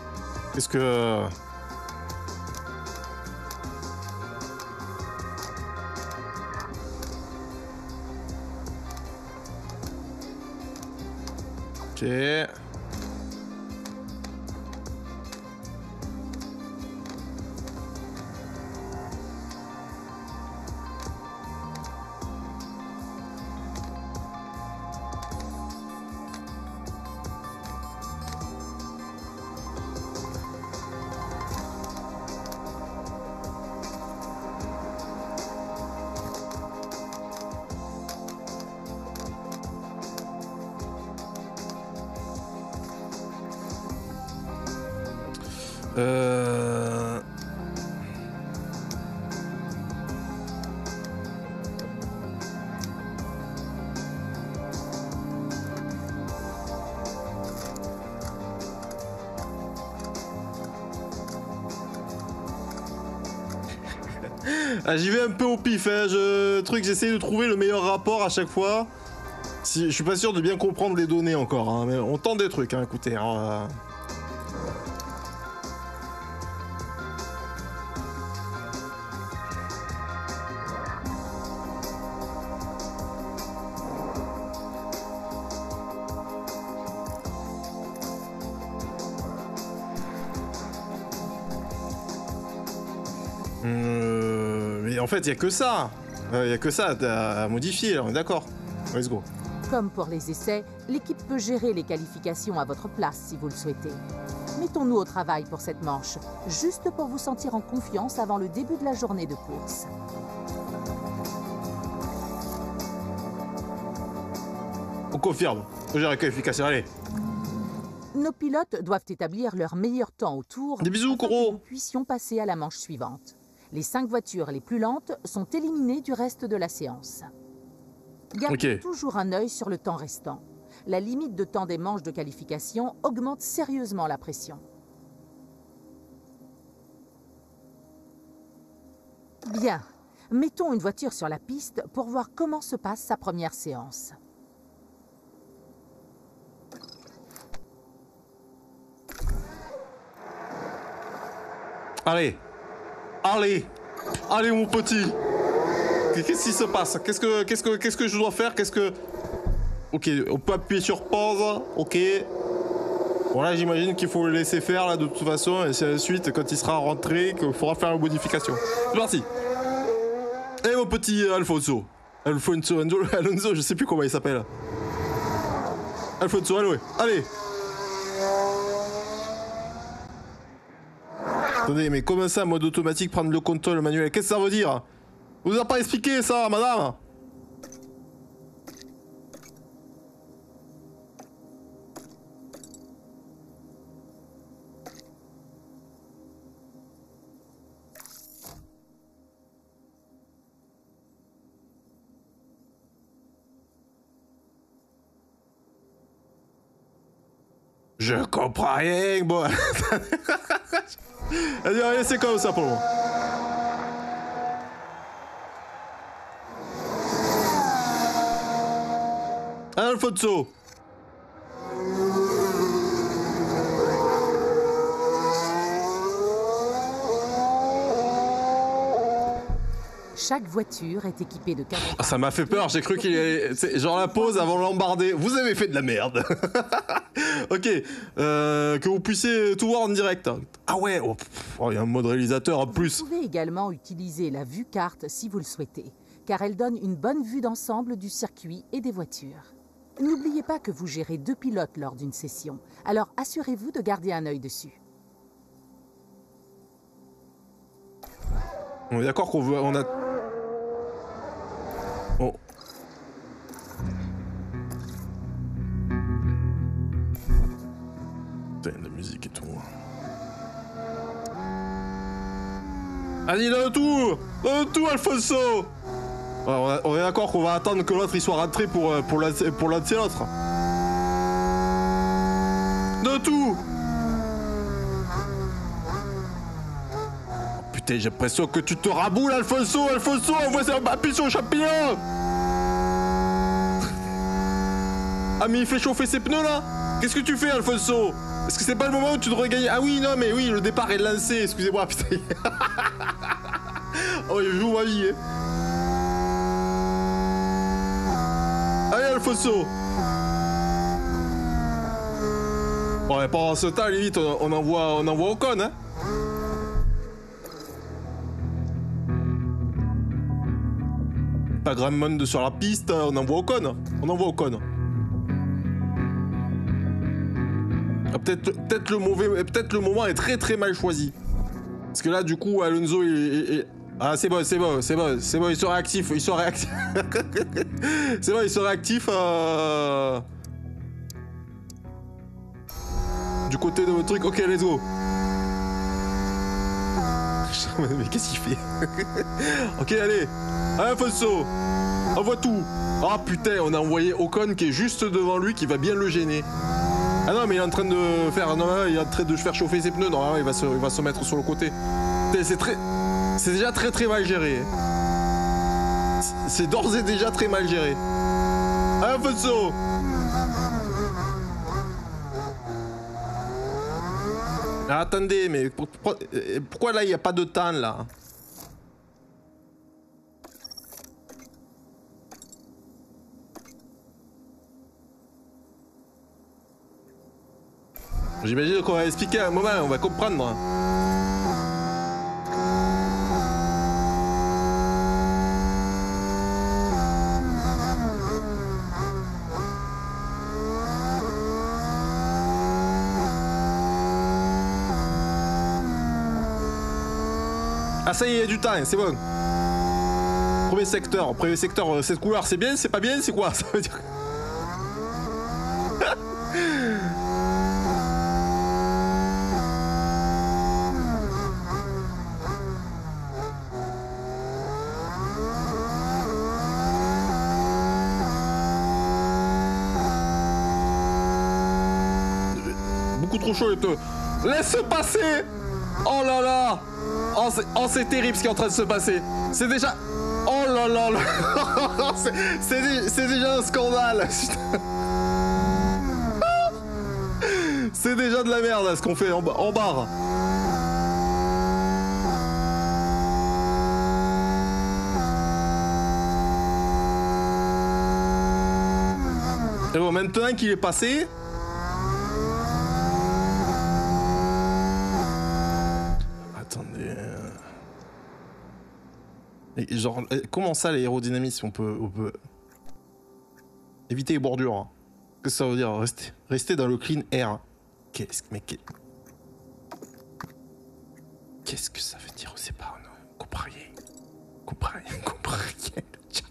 Qu'est-ce que... peu au pif, hein. je... truc, j'essaie de trouver le meilleur rapport à chaque fois. Si, je suis pas sûr de bien comprendre les données encore, hein, mais on tente des trucs, hein, écoutez. hein. Fait, il y a que ça. Il y a que ça à, modifier, on est d'accord. Let's go. Comme pour les essais, l'équipe peut gérer les qualifications à votre place si vous le souhaitez. Mettons-nous au travail pour cette manche, juste pour vous sentir en confiance avant le début de la journée de course. On confirme. On gère la qualification, allez. Nos pilotes doivent établir leur meilleur temps au tour Des bisous, Koro. nous puissions passer à la manche suivante. Les cinq voitures les plus lentes sont éliminées du reste de la séance. Gardez toujours un œil sur le temps restant. La limite de temps des manches de qualification augmente sérieusement la pression. Bien. Mettons une voiture sur la piste pour voir comment se passe sa première séance. Allez. Allez. Allez, mon petit. Qu'est-ce qui se passe? Qu'est-ce que, qu'est-ce que, qu'est-ce que je dois faire? Qu'est-ce que... Ok, on peut appuyer sur pause. Ok. Bon là, j'imagine qu'il faut le laisser faire là de toute façon. Et c'est ensuite, quand il sera rentré, qu'il faudra faire la modification. C'est parti. Eh mon petit Alfonso. Alfonso, Alonso, je sais plus comment il s'appelle. Alfonso, allez, allez. Attendez, mais comment ça, mode automatique, prendre le contrôle manuel? Qu'est-ce que ça veut dire? On vous a pas expliqué ça, madame? Je comprends rien, allez, c'est comme ça pour le moment. Alfonso Chaque voiture est équipée de cadres. Ah, Ça m'a fait peur, j'ai cru qu'il c'est Genre la pause avant de l'embarder. Vous avez fait de la merde Ok, euh, que vous puissiez tout voir en direct. Ah ouais, oh, oh, il y a un mode réalisateur en plus. Vous pouvez également utiliser la vue carte si vous le souhaitez, car elle donne une bonne vue d'ensemble du circuit et des voitures. N'oubliez pas que vous gérez deux pilotes lors d'une session, alors assurez-vous de garder un œil dessus. On est d'accord qu'on veut... On a... Putain, la musique et tout. Allez, donne tout Donne tout, Alfonso! On, est d'accord qu'on va attendre que l'autre il soit rentré pour, euh, pour, lancer, pour l'autre. Donne tout Oh, Putain, j'ai l'impression que tu te raboules, Alfonso! Alfonso, envoie ça appuie sur le champignon! Ah, mais il fait chauffer ses pneus, là! Qu'est-ce que tu fais, Alfonso? Est-ce que c'est pas le moment où tu devrais gagner. Ah oui, non, mais oui, le départ est lancé, excusez-moi, putain. Oh, je joue ma vie, hein. Allez, Alfonso. Bon, et pendant ce temps, limite, on, on envoie, on envoie Ocon, hein. Pas grand monde sur la piste, on envoie Ocon. On envoie Ocon. Ah, Peut-être peut le mauvais, peut-être le moment est très très mal choisi. Parce que là, du coup, Alonso, il, il- il- ah c'est bon, c'est bon, c'est bon, c'est bon, ils sont réactifs, ils sont réactifs. c'est bon, ils sont réactifs. euh, Du côté de votre truc, ok, let's go. Mais qu'est-ce qu'il fait? Ok, allez. Allez, Alfonso Envoie tout Ah putain, on a envoyé Ocon qui est juste devant lui, qui va bien le gêner. Ah non, mais il est en train de faire... Non, il est en train de faire chauffer ses pneus. Non, il va se, il va se mettre sur le côté. C'est très... C'est déjà très très mal géré. C'est d'ores et déjà très mal géré. Alfonso Ah, attendez, mais pourquoi, là il n'y a pas de temps là? J'imagine qu'on va expliquer à un moment, on va comprendre. Ah ça y est, il y a du temps, c'est bon. Premier secteur, premier secteur, euh, cette couleur c'est bien, c'est pas bien, c'est quoi? Beaucoup chaud et tout. Laisse passer Oh là là Oh, c'est oh, terrible ce qui est en train de se passer. C'est déjà... Oh là là là C'est déjà un scandale C'est déjà de la merde ce qu'on fait en, en barre. Et bon, maintenant qu'il est passé, genre, euh, comment ça l'aérodynamisme on peut, on peut éviter les bordures hein. Qu'est-ce que ça veut dire rester, rester dans le clean air. Qu'est-ce que, mais qu'est-ce que ça veut dire C'est pas comprenez, comprenez, comprenez le chat.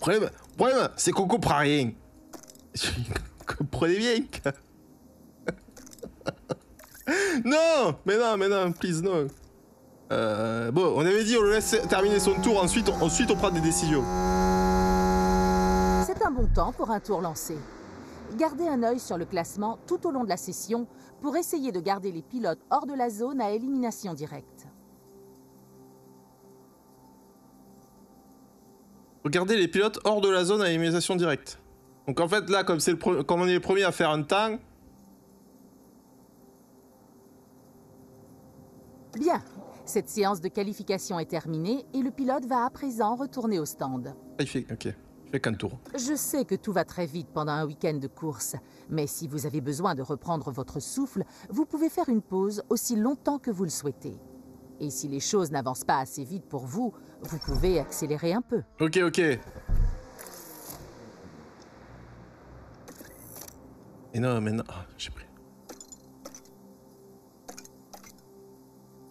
problème, problème, c'est qu'on comprend rien. Comprenez bien. non, mais non, mais non, please non. Euh, bon, on avait dit on le laisse terminer son tour, ensuite, ensuite on prend des décisions. C'est un bon temps pour un tour lancé. Gardez un œil sur le classement tout au long de la session pour essayer de garder les pilotes hors de la zone à élimination directe. Regardez les pilotes hors de la zone à élimination directe. Donc en fait là, comme, le comme on est les premiers à faire un temps... Bien, cette séance de qualification est terminée et le pilote va à présent retourner au stand. Il fait, ok, fait qu'un tour. Je sais que tout va très vite pendant un week-end de course, mais si vous avez besoin de reprendre votre souffle, vous pouvez faire une pause aussi longtemps que vous le souhaitez. Et si les choses n'avancent pas assez vite pour vous, vous pouvez accélérer un peu. Ok, ok. Et non, mais non, ah, j'ai pris.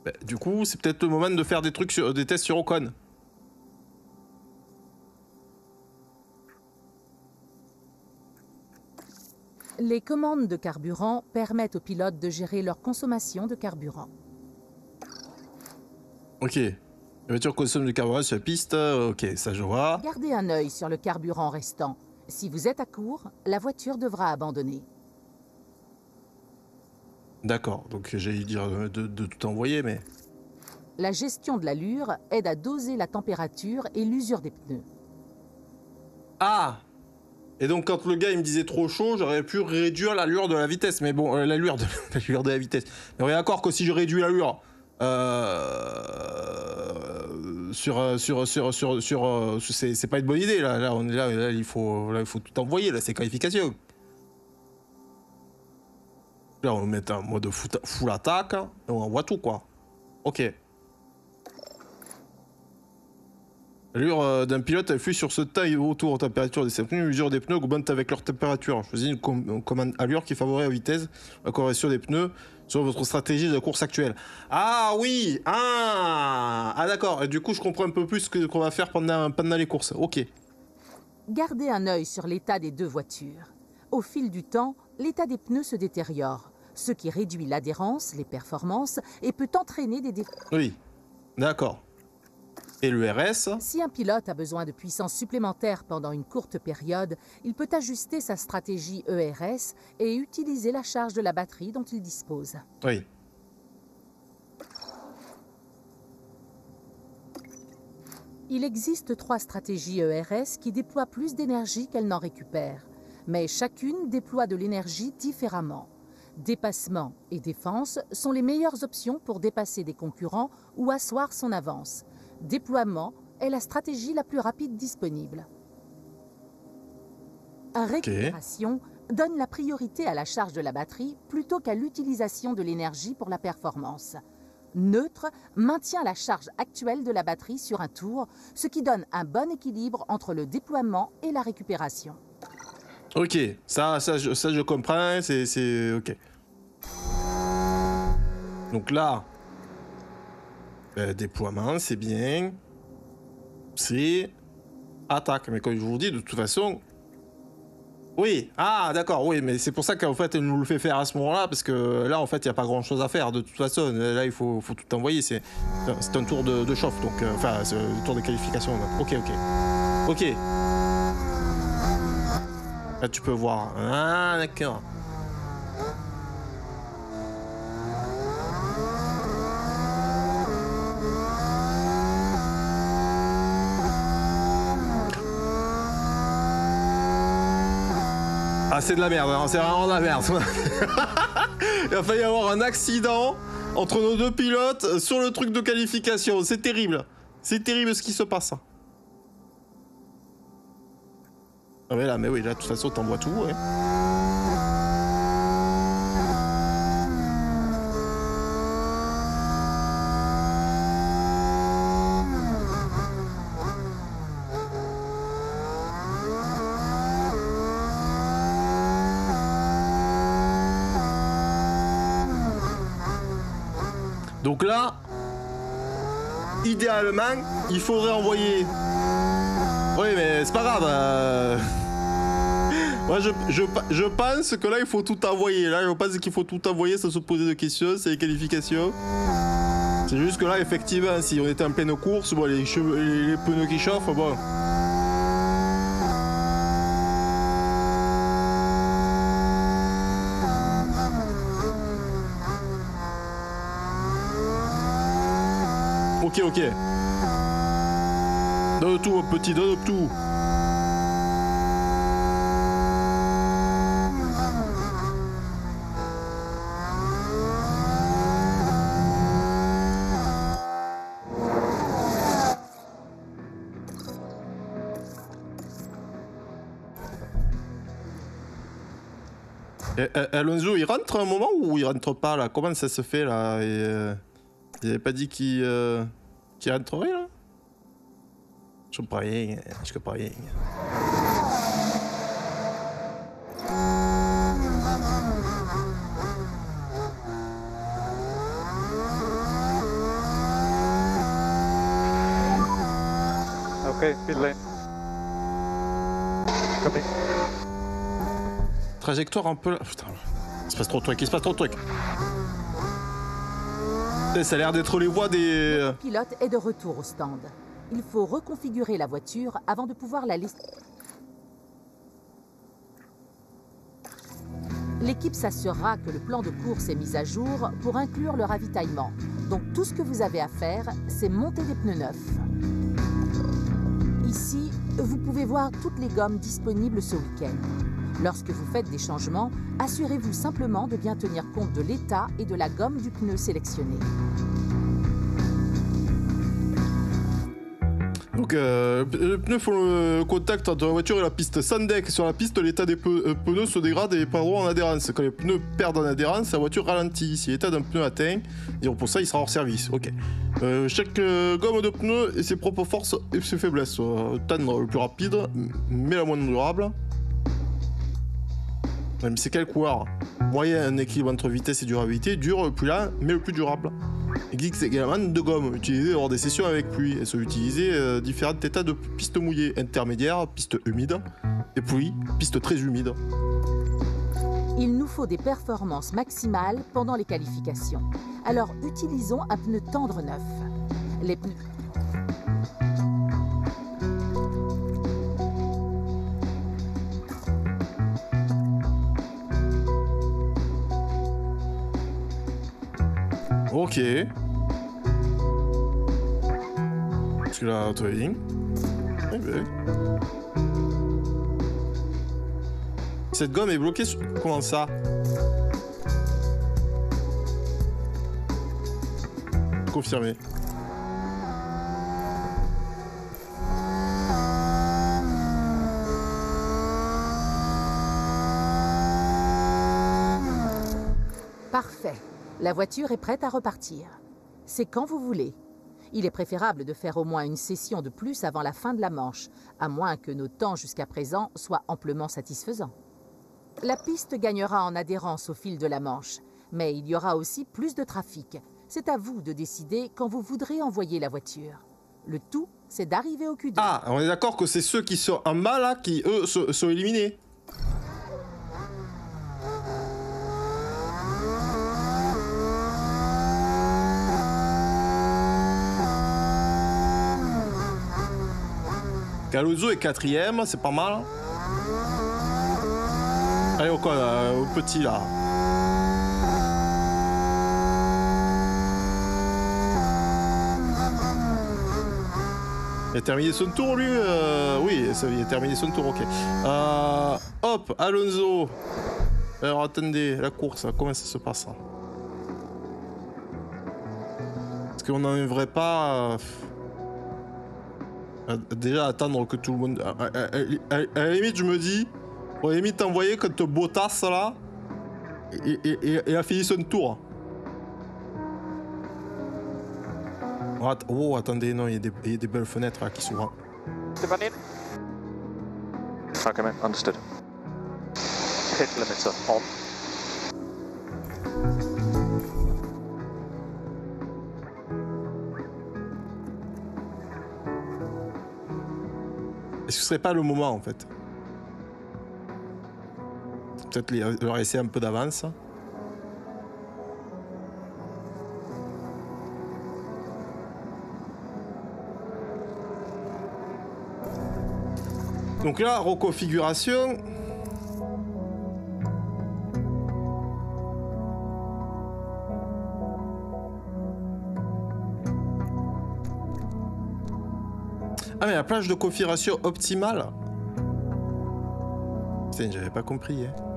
Bah, du coup, c'est peut-être le moment de faire des trucs sur des tests sur Ocon. Les commandes de carburant permettent aux pilotes de gérer leur consommation de carburant. Ok. La voiture consomme du carburant sur la piste. Ok, ça je vois. Gardez un œil sur le carburant restant. Si vous êtes à court, la voiture devra abandonner. D'accord, donc j'ai dire de, de, tout envoyer, mais... La gestion de l'allure aide à doser la température et l'usure des pneus. Ah Et donc quand le gars il me disait trop chaud, j'aurais pu réduire l'allure de la vitesse. Mais bon, euh, l'allure de, de la vitesse. Mais on est d'accord que si je réduis l'allure... Euh, sur sur sur sur sur, euh, c'est pas une bonne idée là là on est là, là il faut là, il faut tout envoyer là c'est qualification Là, on met un mode full attaque et on envoie tout, quoi. Ok. L'allure euh, d'un pilote influe sur ce taille autour température des pneus, mesure des pneus augmente avec leur température. Choisissez une, commande allure qui favorise la vitesse, la correction des pneus sur votre stratégie de course actuelle. Ah oui Ah, ah d'accord. Du coup, je comprends un peu plus ce qu'on va faire pendant, pendant les courses. Ok. Gardez un œil sur l'état des deux voitures. Au fil du temps, l'état des pneus se détériore, ce qui réduit l'adhérence, les performances et peut entraîner des défauts. Oui, d'accord. Et le RS Si un pilote a besoin de puissance supplémentaire pendant une courte période, il peut ajuster sa stratégie ERS et utiliser la charge de la batterie dont il dispose. Oui. Il existe trois stratégies ERS qui déploient plus d'énergie qu'elles n'en récupèrent, mais chacune déploie de l'énergie différemment. Dépassement et défense sont les meilleures options pour dépasser des concurrents ou asseoir son avance. Déploiement est la stratégie la plus rapide disponible. Récupération donne la priorité à la charge de la batterie plutôt qu'à l'utilisation de l'énergie pour la performance. Neutre maintient la charge actuelle de la batterie sur un tour, ce qui donne un bon équilibre entre le déploiement et la récupération. Ok, ça, ça, je, ça je comprends, c'est... Ok. Donc là, euh, déploiement, c'est bien. C'est attaque. Mais comme je vous dis, de toute façon, oui, ah d'accord, oui, mais c'est pour ça qu'en fait elle nous le fait faire à ce moment-là, parce que là en fait il n'y a pas grand chose à faire de toute façon. Là il faut, tout envoyer, c'est un tour de, chauffe, donc euh, enfin c'est un tour de qualification. Ok, ok. Ok. Là tu peux voir. Ah d'accord. Ah, c'est de la merde, hein, c'est vraiment de la merde. Il va falloir y avoir un accident entre nos deux pilotes sur le truc de qualification. C'est terrible. C'est terrible ce qui se passe. Ah mais là, mais oui, là, de toute façon, t'envoies tout, ouais. Donc là, idéalement, il faudrait envoyer. Oui, mais c'est pas grave. euh. Moi, je, je, je pense que là, il faut tout envoyer. Là, je pense qu'il faut tout envoyer sans se poser de questions. C'est les qualifications. C'est juste que là, effectivement, si on était en pleine course, bon, les, cheveux- les, les pneus qui chauffent, bon. Ok, ok. Donne tout, mon petit, donne tout. Et, euh, Alonso, il rentre un moment ou il rentre pas là? Comment ça se fait là? Euh, Il avait pas dit qu'il euh, qu'il rentrerait là? Je comprends rien, je comprends rien. Okay, pit lane. Copy. Trajectoire un peu là. Putain, il se passe trop de trucs, il se passe trop de trucs. Ça a l'air d'être les voies des. Le pilote est de retour au stand. Il faut reconfigurer la voiture avant de pouvoir la laisser. L'équipe s'assurera que le plan de course est mis à jour pour inclure le ravitaillement. Donc tout ce que vous avez à faire, c'est monter des pneus neufs. Ici, vous pouvez voir toutes les gommes disponibles ce week-end. Lorsque vous faites des changements, assurez-vous simplement de bien tenir compte de l'état et de la gomme du pneu sélectionné. Donc, euh, le pneu font le contact entre la voiture et la piste. Sans deck, sur la piste, l'état des euh, pneus se dégrade et perdront en adhérence. Quand les pneus perdent en adhérence, la voiture ralentit. Si l'état d'un pneu atteint, pour ça, il sera hors service. Ok. Euh, chaque euh, gomme de pneu et ses propres forces et ses faiblesses. Tendre le plus rapide, mais la moins durable. Mais c'est quel coureur Moyen, un équilibre entre vitesse et durabilité. Dur, plus lent, mais le plus durable. Existe également de gomme utilisées lors des sessions avec pluie. Elles sont utilisées euh, différents états de pistes mouillées, intermédiaires, pistes humides, et pluie, pistes très humides. Il nous faut des performances maximales pendant les qualifications. Alors utilisons un pneu tendre neuf. Les pneus... Ok. Là, towing. Eh ben. Cette gomme est bloquée sur... Comment ça? Confirmé. La voiture est prête à repartir. C'est quand vous voulez. Il est préférable de faire au moins une session de plus avant la fin de la manche, à moins que nos temps jusqu'à présent soient amplement satisfaisants. La piste gagnera en adhérence au fil de la manche, mais il y aura aussi plus de trafic. C'est à vous de décider quand vous voudrez envoyer la voiture. Le tout, c'est d'arriver au Q2. Ah, on est d'accord que c'est ceux qui sont en bas là qui, eux, se- sont éliminés. Galuzzo est quatrième, c'est pas mal. Allez, au, là, au petit là. Il a terminé son tour lui euh, Oui, il a terminé son tour, ok. Euh, hop, Alonso. Alors attendez, la course, comment ça se passe Est-ce qu'on n'enlèverait pas... euh, Déjà attendre que tout le monde... À, à- à- à- à la limite, je me dis... On la limite envoyer quand Bottas là... Et, et, et- et a fini son tour. Oh, att- oh, attendez, non, il y, a des- il y a des belles fenêtres là qui s'ouvrent. In. Okay, mate. Understood. Pit limiter on. Est-ce que ce serait pas le moment en fait Peut-être leur laisser un peu d'avance. Donc là, reconfiguration. Ah mais la plage de configuration optimale Putain, j'avais pas compris. Hein.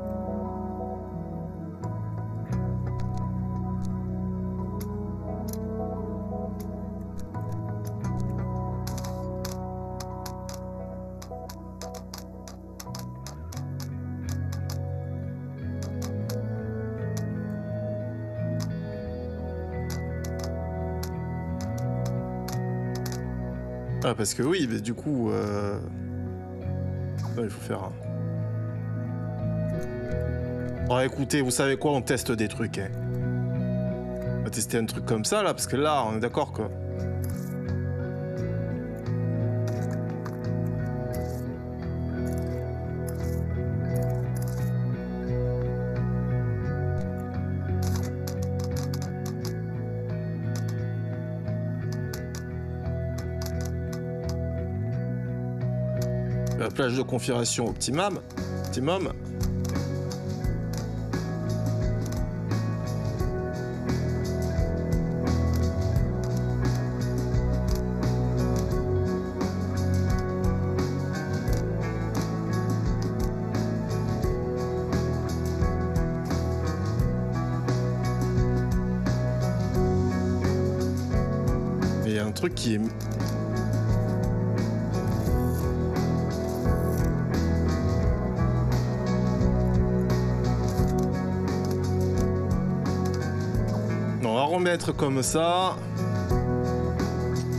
Parce que oui, mais du coup... Euh... Il faut faire un... Bon écoutez, vous savez quoi, on teste des trucs. Hein. On va tester un truc comme ça là, parce que là, on est d'accord que... plage de configuration optimum. Optimum. Comme ça.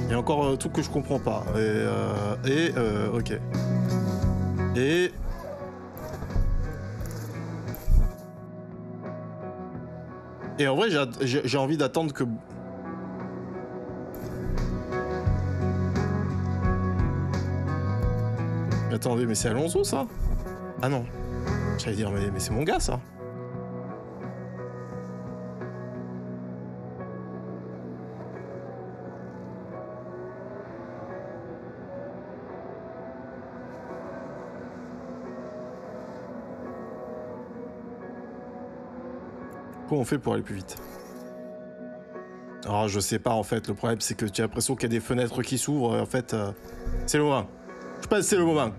Il y a encore euh, tout que je comprends pas. Et, euh, et euh, ok. Et. Et en vrai, j'ai- envie d'attendre que. Attendez, mais c'est Alonso ça? Ah non. J'allais dire, mais, mais c'est mon gars ça. On fait pour aller plus vite Alors je sais pas en fait, le problème c'est que tu as l'impression qu'il y a des fenêtres qui s'ouvrent, en fait euh, c'est le moment. Je pense c'est le moment.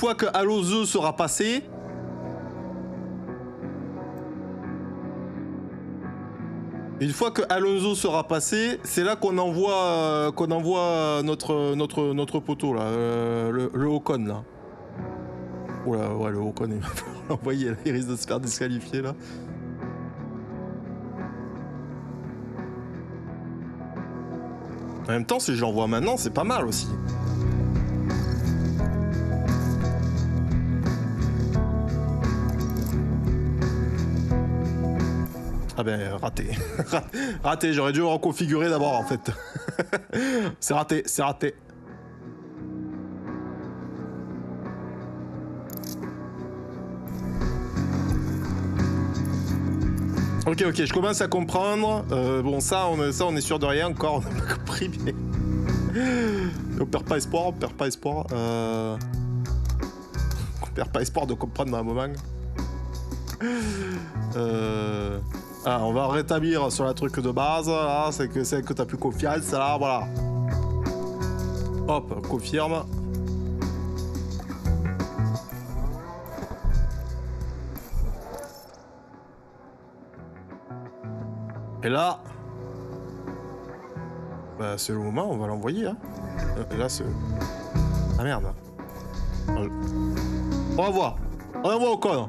Fois que Halo sera passé, une fois que Alonso sera passé, c'est là qu'on envoie euh, qu'on envoie notre notre notre poteau là, euh, le, le Ocon là. Là, ouais, le Ocon, il va l'envoyer, il risque de se faire disqualifier là. En même temps, si je l'envoie maintenant, c'est pas mal aussi. Raté. raté, j'aurais dû reconfigurer d'abord en fait. c'est raté, c'est raté. Ok, ok, je commence à comprendre. Euh, bon, ça on, est, ça, on est sûr de rien encore, on n'a pas compris, mais. on perd pas espoir, on perd pas espoir. Euh... On perd pas espoir de comprendre dans un moment. Euh... Ah, on va rétablir sur la truc de base, c'est que c'est que t'as plus confiance, là, voilà. Hop, confirme. Et là... Bah, c'est le moment, on va l'envoyer, hein. Et là, c'est... Ah merde. On voir. On voir au con.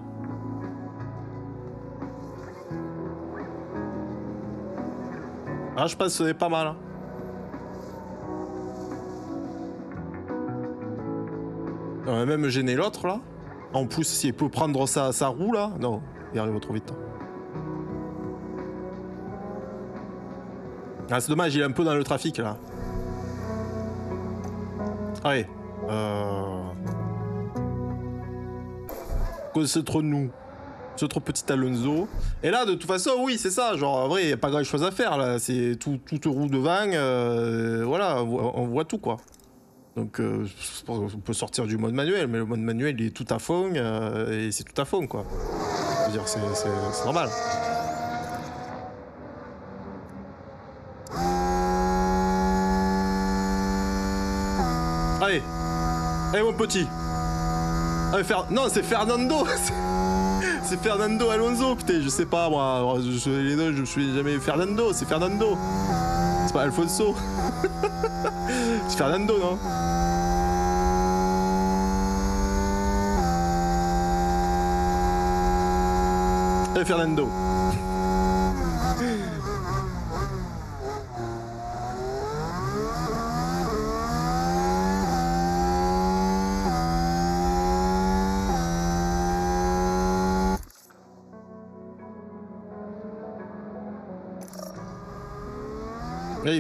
Ah, je pense que c'est pas mal. hein. On va même gêner l'autre là. En plus, s'il peut prendre sa, sa roue là. Non, il arrive trop vite. Ah, c'est dommage, il est un peu dans le trafic là. Allez. Euh... Concentrons-nous ce trop petit Alonso. Et là, de toute façon, oui, c'est ça. Genre, en vrai, il n'y a pas grand chose à faire là. C'est tout, toute roue devant. euh, voilà, on voit, on tout quoi. Donc, euh, qu'on peut sortir du mode manuel, mais le mode manuel il est tout à fond euh, et c'est tout à fond quoi. Dire, c'est- normal. Allez, allez mon petit. Non, c'est Fernando. C'est- Fernando Alonso, putain, je sais pas moi. Je, les deux, je me suis jamais Fernando, c'est Fernando. C'est pas Alfonso. c'est Fernando, non? Eh Fernando.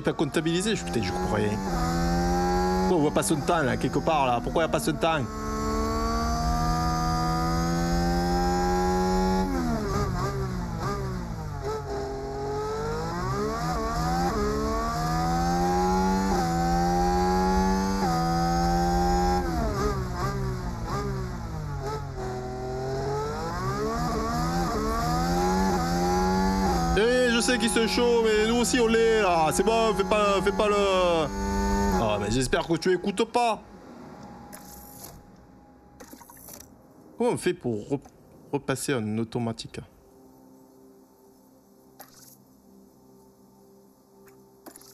Pas comptabilisé, je, putain, je comprends rien. Pourquoi on voit pas son temps là, quelque part là Pourquoi il n'y a pas son temps? Eh, je sais qu'ils sont chauds, mais aussi on l'est là. C'est bon, fais pas, fais pas le. Ah, mais j'espère que tu écoutes pas. Comment on fait pour re- repasser en automatique?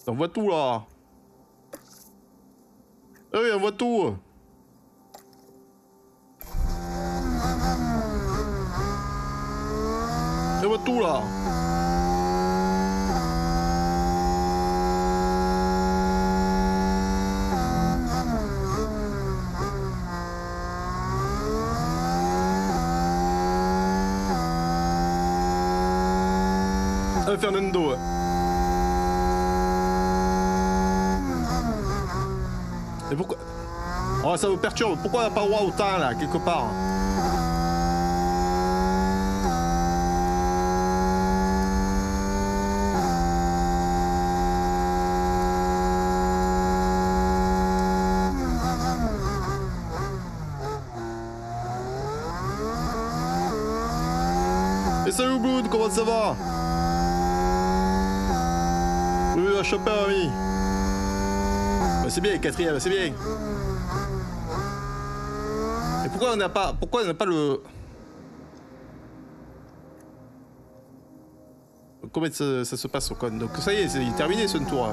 On voit tout là. Eh oui, on voit tout. On voit tout là. Euh, Fernando. ouais. Et pourquoi Ça me perturbe. Pourquoi on n'a pas le droit au temps, là, quelque part Et salut Blood, comment ça va Oui, la choper, ami. Bah, c'est bien, quatrième, c'est bien. Pourquoi on n'a pas, pourquoi on n'a pas le Comment ça, se passe au con Donc ça y est, c'est terminé ce tour.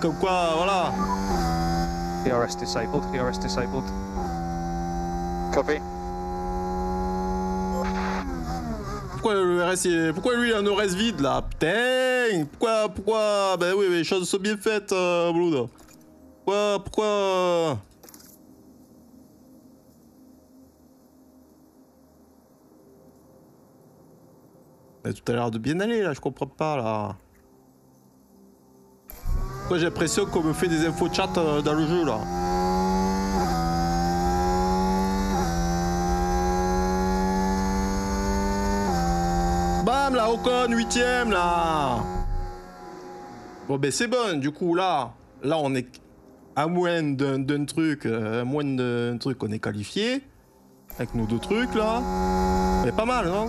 Comme quoi, voilà. ERS disabled, ERS disabled. Copy. Pourquoi le RS est... Pourquoi lui il a un RS vide là? Putain Pourquoi Pourquoi Ben oui, mais les choses sont bien faites, euh, Blood. Pourquoi Pourquoi? Mais tout a l'air de bien aller là, je comprends pas là. J'ai l'impression qu'on me fait des infos chat euh, dans le jeu là Bam là, Ocon, huitième là Bon ben c'est bon, du coup là, là on est à moins d'un truc, euh, à moins d'un truc on est qualifié. Avec nos deux trucs là. Mais pas mal non?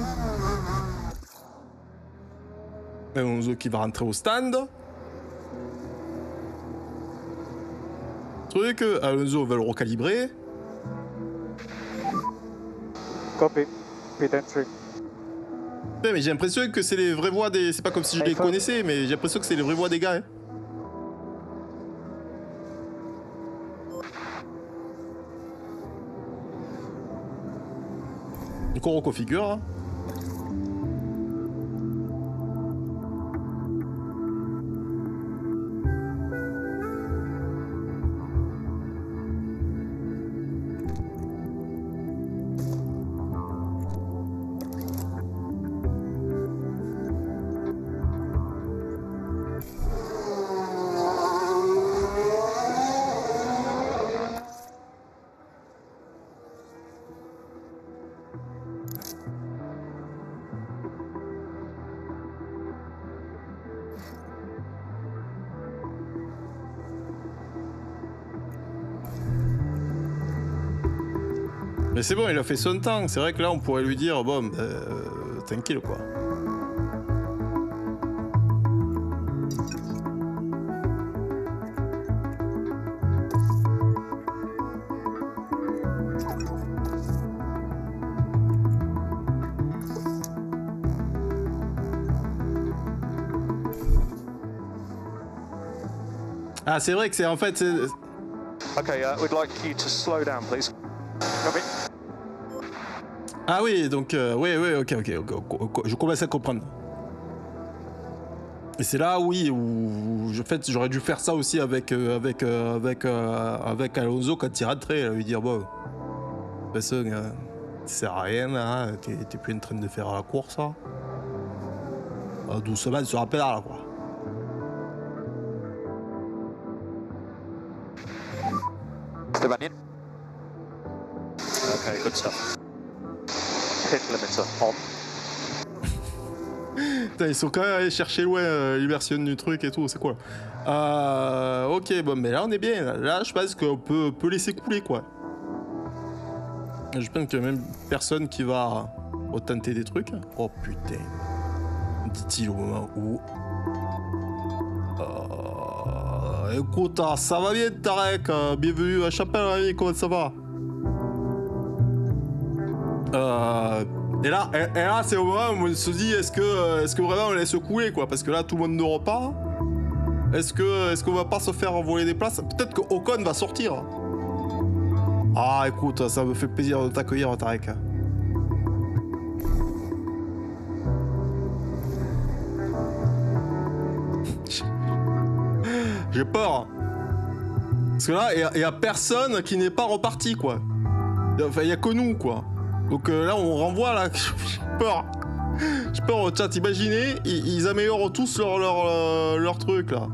Onzo qui va rentrer au stand. Truc, euh, Alonso va le recalibrer. Copy. Pit entry. Ouais, mais j'ai l'impression que c'est les vraies voix des. C'est pas comme si je les connaissais, mais j'ai l'impression que c'est les vraies voix des gars. hein. Du coup, on reconfigure. hein. C'est bon, il a fait son temps. C'est vrai que là, on pourrait lui dire, bon, euh, tranquille quoi. Ah, c'est vrai que c'est en fait. Okay, uh, we'd like you to slow down, please. Ah oui, donc, euh, oui, oui, ok, ok, ok, je commence à comprendre. Et c'est là, oui, où, en fait, j'aurais dû faire ça aussi avec, euh, avec, euh, avec, euh, avec Alonso quand il rentrait, lui dire, bon, de toute façon, euh, ça sert à rien, hein, t'es t'es plus en train de faire la course, là. Euh, doucement sur la pédale, quoi. Step in. Okay, good stuff. Ils sont quand même allés chercher loin euh, l'immersion du truc et tout, c'est quoi euh, Ok, bon, mais là on est bien. Là, je pense qu'on peut, peut laisser couler, quoi. Je pense qu'il y a même personne qui va retenter des trucs. Oh putain. Dit-il au moment où. Euh, écoute, ah, ça va bien, Tarek. euh, bienvenue à Chapelle, comment ça va? Euh, et là, et, là c'est au moment où on se dit est-ce que, euh, est que vraiment on laisse couler quoi? Parce que là, tout le monde ne repart. Est-ce que est va pas se faire envoler des places? Peut-être que Ocon va sortir. Ah, écoute, ça me fait plaisir de t'accueillir, Tarek. J'ai peur. Hein. Parce que là, il n'y a, personne qui n'est pas reparti, quoi. Enfin, il n'y a que nous, quoi. Donc euh, là, on renvoie, là. j'ai peur. J'ai peur, chat, imaginez, ils, améliorent tous leur, euh, leur truc, là.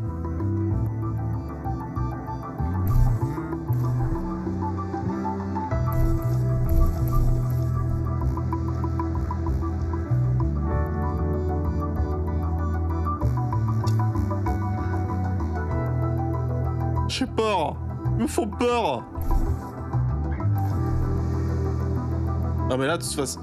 J'ai peur. Ils me font peur. Non mais là, de toute façon...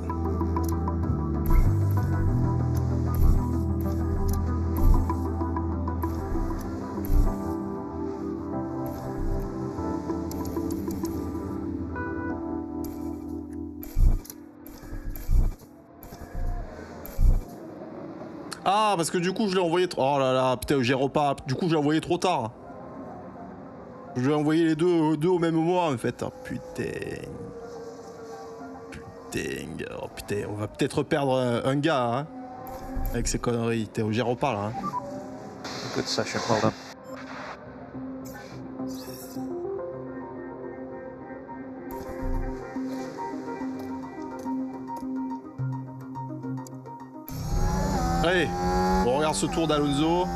Ah, parce que du coup, je l'ai envoyé trop... Oh là là, putain, j'ai repas. Du coup, je l'ai envoyé trop tard. Je vais envoyer les deux, deux au même moment en fait. Oh putain. Oh putain, on va peut-être perdre un, gars hein, avec ces conneries. T'es au gyropare là. Hein. Good session, well done. Allez, on regarde ce tour d'Alonso.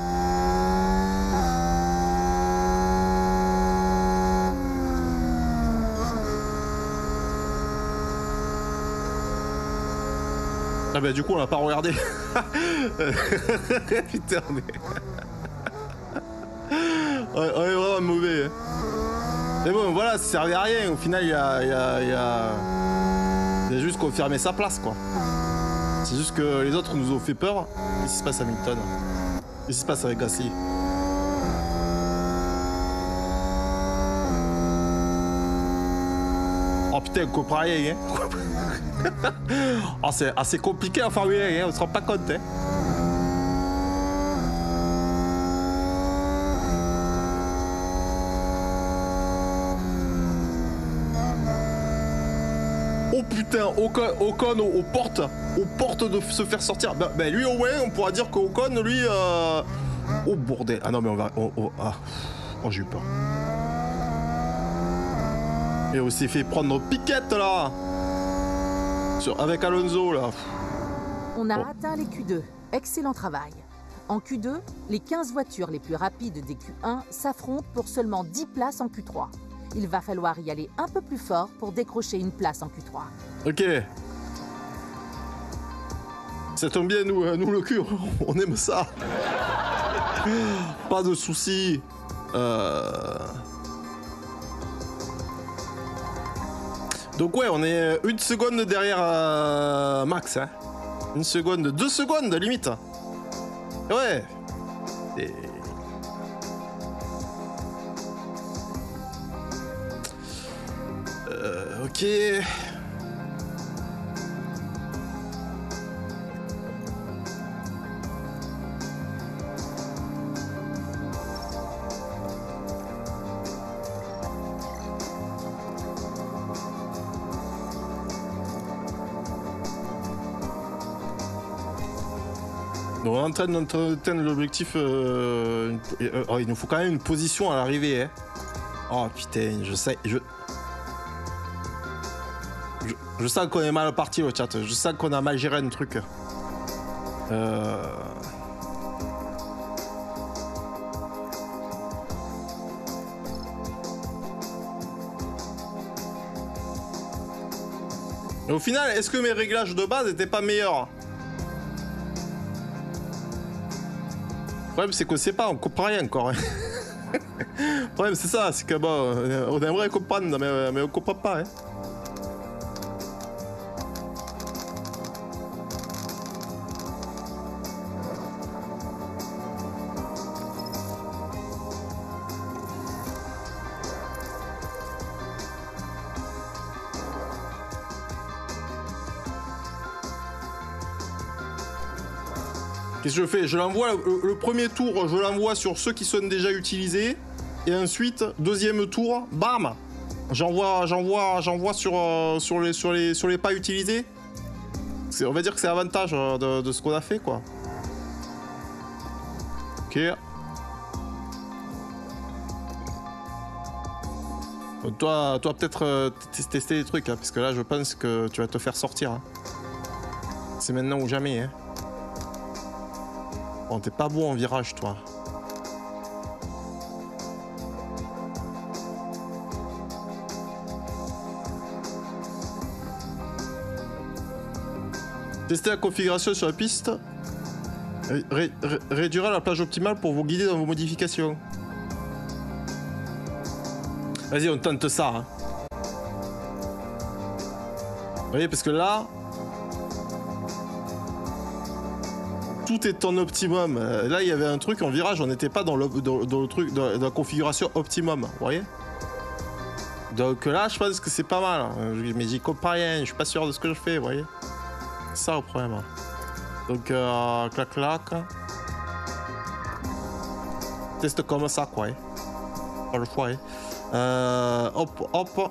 Ah bah du coup on l'a pas regardé. Putain est... on est vraiment mauvais. hein. Mais bon voilà, ça servait à rien. Au final il il a, il a... il a juste confirmé sa place quoi. C'est juste que les autres nous ont fait peur. Qu'est-ce qui se passe à Hamilton? Qu'est-ce qui se passe avec Gasly? Putain, comprend rien, hein c'est assez compliqué en Formule 1, hein, on se rend pas compte, hein Oh putain, Ocon, Ocon aux, portes, aux portes de se faire sortir. Bah, lui moins, on pourra dire qu'Ocon, lui, euh... oh bordel. Ah non mais on va, oh, ah. oh j'ai eu peur. On s'est fait prendre piquette là, Sur, avec Alonso là. On a Bon. atteint les Q2. Excellent travail. En Q2, les 15 voitures les plus rapides des Q1 s'affrontent pour seulement 10 places en Q3. Il va falloir y aller un peu plus fort pour décrocher une place en Q3. Ok. Ça tombe bien, nous, euh, nous le cul, on aime ça. Pas de soucis. Euh... Donc ouais, on est une seconde derrière euh, Max. Hein. Une seconde, deux secondes limite. Ouais. Et- Euh, ok. En train d'atteindre l'objectif. euh, euh, oh, il nous faut quand même une position à l'arrivée. Hein. Oh putain, je sais. Je, je, je sens qu'on est mal parti le chat. Je sens qu'on a mal géré un truc. Euh... Au final, est-ce que mes réglages de base n'étaient pas meilleurs? Problème, c'est qu'on sait pas, on comprend rien encore. hein. Le problème, c'est ça, c'est que bon, on aimerait comprendre, mais, mais on comprend pas. Hein. Qu'est-ce que je fais? Je l'envoie, le, premier tour, je l'envoie sur ceux qui sont déjà utilisés. Et ensuite, deuxième tour, bam J'envoie, j'envoie, j'envoie sur, euh, sur, les, sur, les, sur les pas utilisés. On va dire que c'est avantage euh, de, ce qu'on a fait, quoi. Ok. Toi, toi peut-être euh, tester des trucs, hein, parce que là, je pense que tu vas te faire sortir. hein. C'est maintenant ou jamais. Hein. Bon, t'es pas bon en virage, toi. Tester la configuration sur la piste. Ré- ré- ré- réduira la plage optimale pour vous guider dans vos modifications. Vas-y, on tente ça. hein. Vous voyez, parce que là... Est en optimum. Euh, Là, il y avait un truc en virage, on n'était pas dans le, dans, le truc, dans, la configuration optimum. Vous voyez? Donc là, je pense que c'est pas mal. Euh, Mais j'y comprends rien, je suis pas sûr de ce que je fais, vous voyez? Ça le problème. hein. Donc, euh, clac clac. Teste comme ça, quoi. hein. Pas le choix. hein. Euh, hop, hop.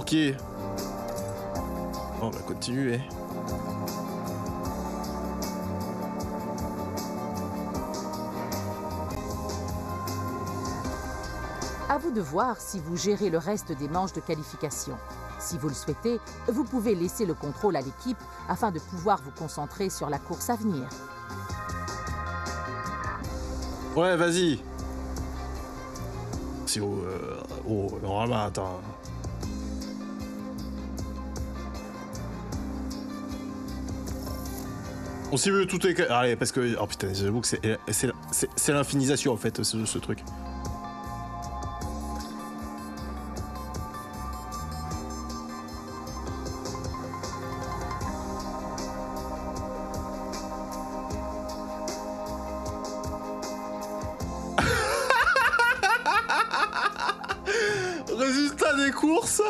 Ok. On va continuer. À vous de voir si vous gérez le reste des manches de qualification. Si vous le souhaitez, vous pouvez laisser le contrôle à l'équipe afin de pouvoir vous concentrer sur la course à venir. Ouais, vas-y. C'est oh, euh, oh, normalement, attends. On s'est vu tout est. Allez, parce que. Oh putain, j'avoue que c'est l'infinisation en fait, ce, ce truc. Résultat des courses,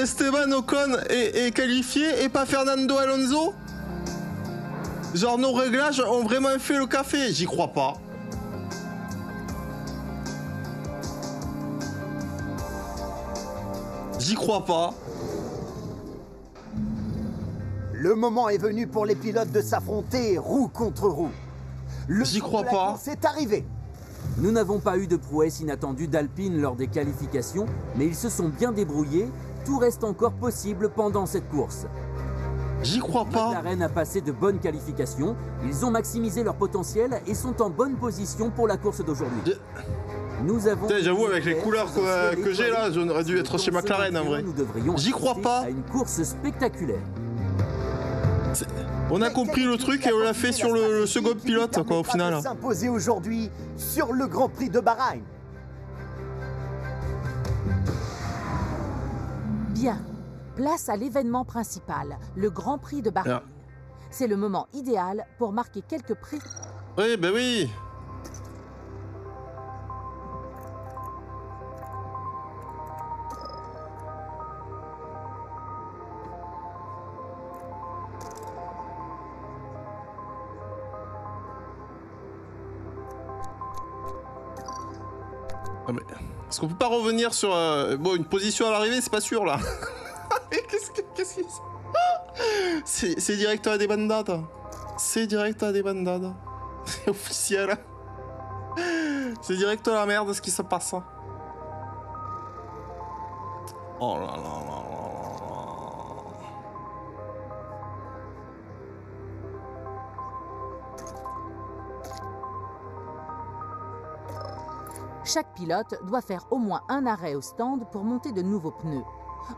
Esteban Ocon est qualifié et pas Fernando Alonso? Genre nos réglages ont vraiment fait le café, j'y crois pas. J'y crois pas. Le moment est venu pour les pilotes de s'affronter roue contre roue. Le J'y crois pas. course est arrivé. Nous n'avons pas eu de prouesse inattendue d'Alpine lors des qualifications, mais ils se sont bien débrouillés. Tout reste encore possible pendant cette course. J'y crois pas. McLaren a passé de bonnes qualifications, ils ont maximisé leur potentiel et sont en bonne position pour la course d'aujourd'hui. Je- Nous avons. J'avoue, avec les couleurs que- que j'ai, là, j'aurais dû être chez McLaren, en 21, vrai. Nous devrions J'y crois pas. À une course spectaculaire. On a compris le truc et on l'a fait sur le, le second pilote, quoi, au final. de S'imposer aujourd'hui sur le Grand Prix de Bahreïn. Bien, place à l'événement principal, le Grand Prix de Bahreïn. Ah. C'est le moment idéal pour marquer quelques prix. Oui, ben oui. Ah, Est-ce qu'on peut pas revenir sur euh, bon une position à l'arrivée? C'est pas sûr là. Qu'est-ce C'est c'est direct à des bandades. C'est direct à des bandades. C'est officiel. C'est direct à la merde ce qui se passe. Oh là là là là. Chaque pilote doit faire au moins un arrêt au stand pour monter de nouveaux pneus.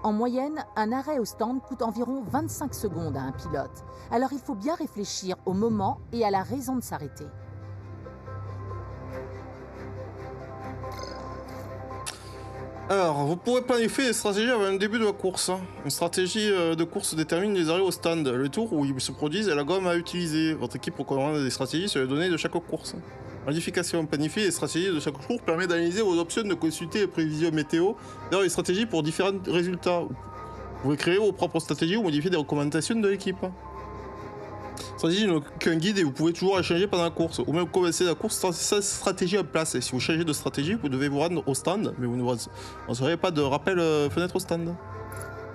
En moyenne, un arrêt au stand coûte environ 25 secondes à un pilote. Alors il faut bien réfléchir au moment et à la raison de s'arrêter. Alors, vous pourrez planifier des stratégies avant le début de la course. hein. Une stratégie euh, de course détermine les arrêts au stand, le tour où ils se produisent et la gomme à utiliser. Votre équipe recommande des stratégies sur les données de chaque course. Modification. Planifier les stratégies de chaque jour permet d'analyser vos options, de consulter les prévisions météo, d'avoir des stratégies pour différents résultats. Vous pouvez créer vos propres stratégies ou modifier des recommandations de l'équipe. Stratégie n'a qu'un guide et vous pouvez toujours échanger pendant la course. Ou même commencer la course sans stratégie en place. Et si vous changez de stratégie, vous devez vous rendre au stand, mais vous ne recevez pas de rappel euh, fenêtre au stand.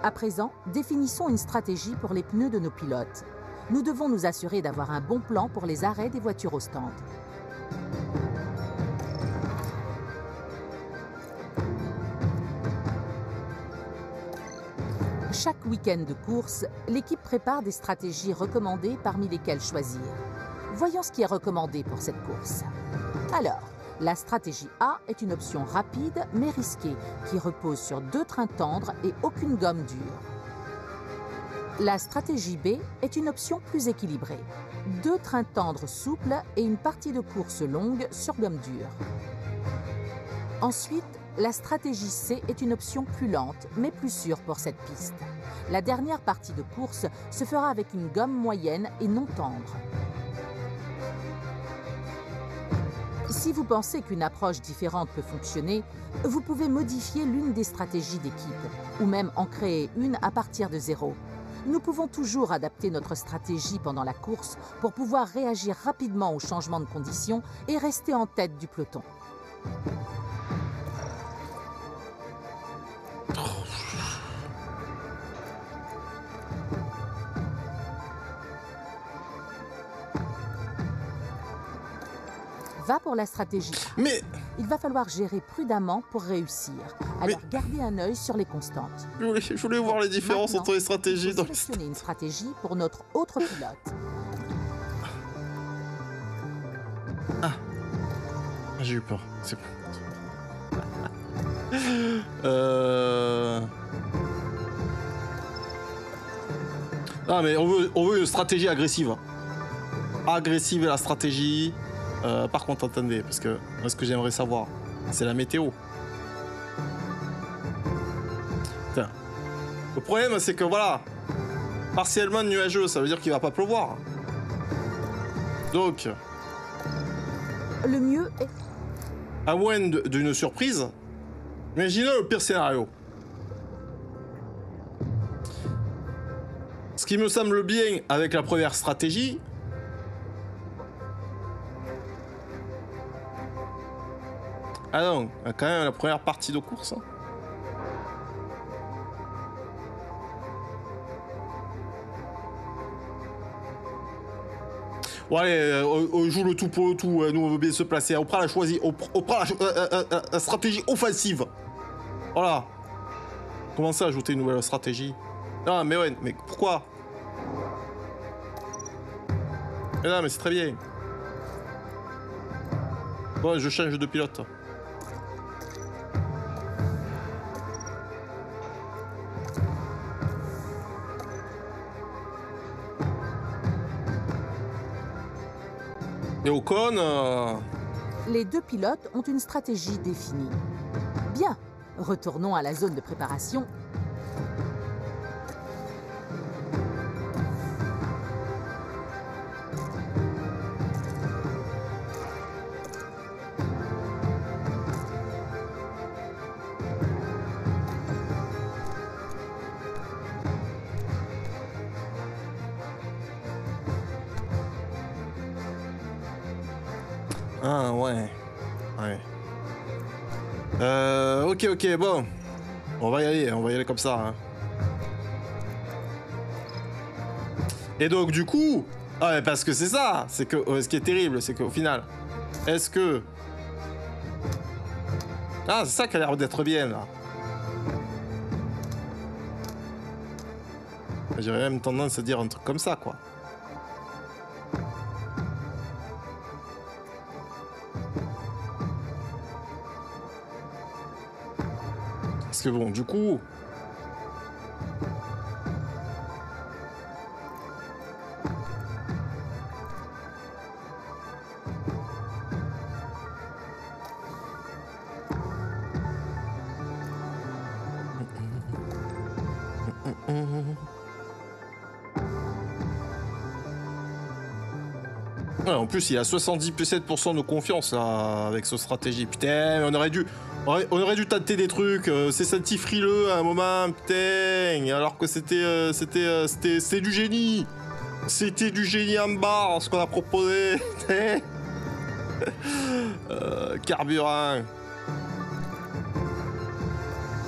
À présent, définissons une stratégie pour les pneus de nos pilotes. Nous devons nous assurer d'avoir un bon plan pour les arrêts des voitures au stand. Chaque week-end de course, l'équipe prépare des stratégies recommandées parmi lesquelles choisir. Voyons ce qui est recommandé pour cette course. Alors, la stratégie A est une option rapide mais risquée qui repose sur deux trains tendres et aucune gomme dure. La stratégie B est une option plus équilibrée. Deux trains tendres souples et une partie de course longue sur gomme dure. Ensuite, la stratégie C est une option plus lente, mais plus sûre pour cette piste. La dernière partie de course se fera avec une gomme moyenne et non tendre. Si vous pensez qu'une approche différente peut fonctionner, vous pouvez modifier l'une des stratégies d'équipe, ou même en créer une à partir de zéro. Nous pouvons toujours adapter notre stratégie pendant la course pour pouvoir réagir rapidement aux changements de conditions et rester en tête du peloton. Va pour la stratégie. Mais Il va falloir gérer prudemment pour réussir. Alors gardez un œil sur les constantes. je voulais, je voulais voir les différences Maintenant, entre les stratégies dans sélectionner une stratégie pour notre autre pilote. Ah, J'ai eu peur, c'est bon. euh... Ah mais on veut, on veut une stratégie agressive. Agressive et la stratégie. Euh, par contre attendez, parce que moi ce que j'aimerais savoir, c'est la météo. Putain. Le problème c'est que voilà, partiellement nuageux, ça veut dire qu'il va pas pleuvoir. Donc, Le mieux est à moins d'une surprise, imaginez le pire scénario. Ce qui me semble bien avec la première stratégie. Ah non, quand même la première partie de course. hein. Bon allez, euh, on, on joue le tout pour le tout, euh, nous on veut bien se placer, on prend la choisie, on, pr- on prend la, euh, euh, euh, stratégie offensive. Voilà. Commencez à ajouter une nouvelle stratégie? Non mais ouais, mais pourquoi? Mais non mais c'est très bien. Bon, je change de pilote. Euh, les deux pilotes ont une stratégie définie. Bien, retournons à la zone de préparation. Ok, bon. On va y aller, on va y aller comme ça. hein. Et donc du coup, ah, parce que c'est ça, c'est que ce qui est terrible, c'est qu'au final, est-ce que ah c'est ça qui a l'air d'être bien là. J'aurais même tendance à dire un truc comme ça quoi. Bon, du coup. En plus, il a 77% de confiance là, avec cette stratégie. Putain, on aurait dû, on aurait, dû tâter des trucs. euh, c'est senti frileux à un moment, putain. Alors que c'était, euh, c'était, euh, c'était, c'était du génie. C'était du génie en barre ce qu'on a proposé. carburant.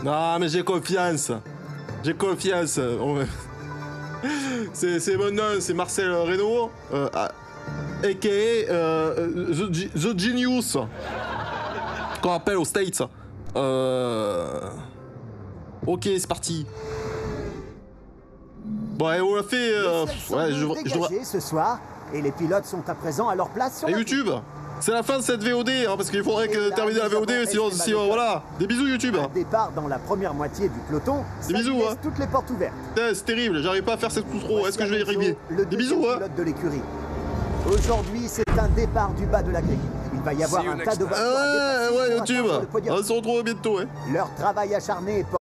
Non, mais j'ai confiance. J'ai confiance. On- C'est mon nom, c'est Marcel Reynaud. Euh, a.k.a. The Genius. Qu'on appelle aux States. Euh... Ok, c'est parti. Bon, et on l'a fait. euh, ouais, je, je dégagé ce soir et les pilotes sont à présent à leur place sur Et YouTube C'est la fin de cette VOD, hein, parce qu'il faudrait que terminer la VOD, sinon, voilà. Des bisous YouTube. Un départ dans la première moitié du peloton, Des bisous, hein. toutes les portes ouvertes. C'est terrible, j'arrive pas à faire cette outro. Est-ce que je vais y arriver Des bisous, hein de l'écurie. Aujourd'hui, c'est un départ du bas de la grille. Il va y avoir un tas de Ah ouais, YouTube. On se retrouve bientôt, hein Leur travail acharné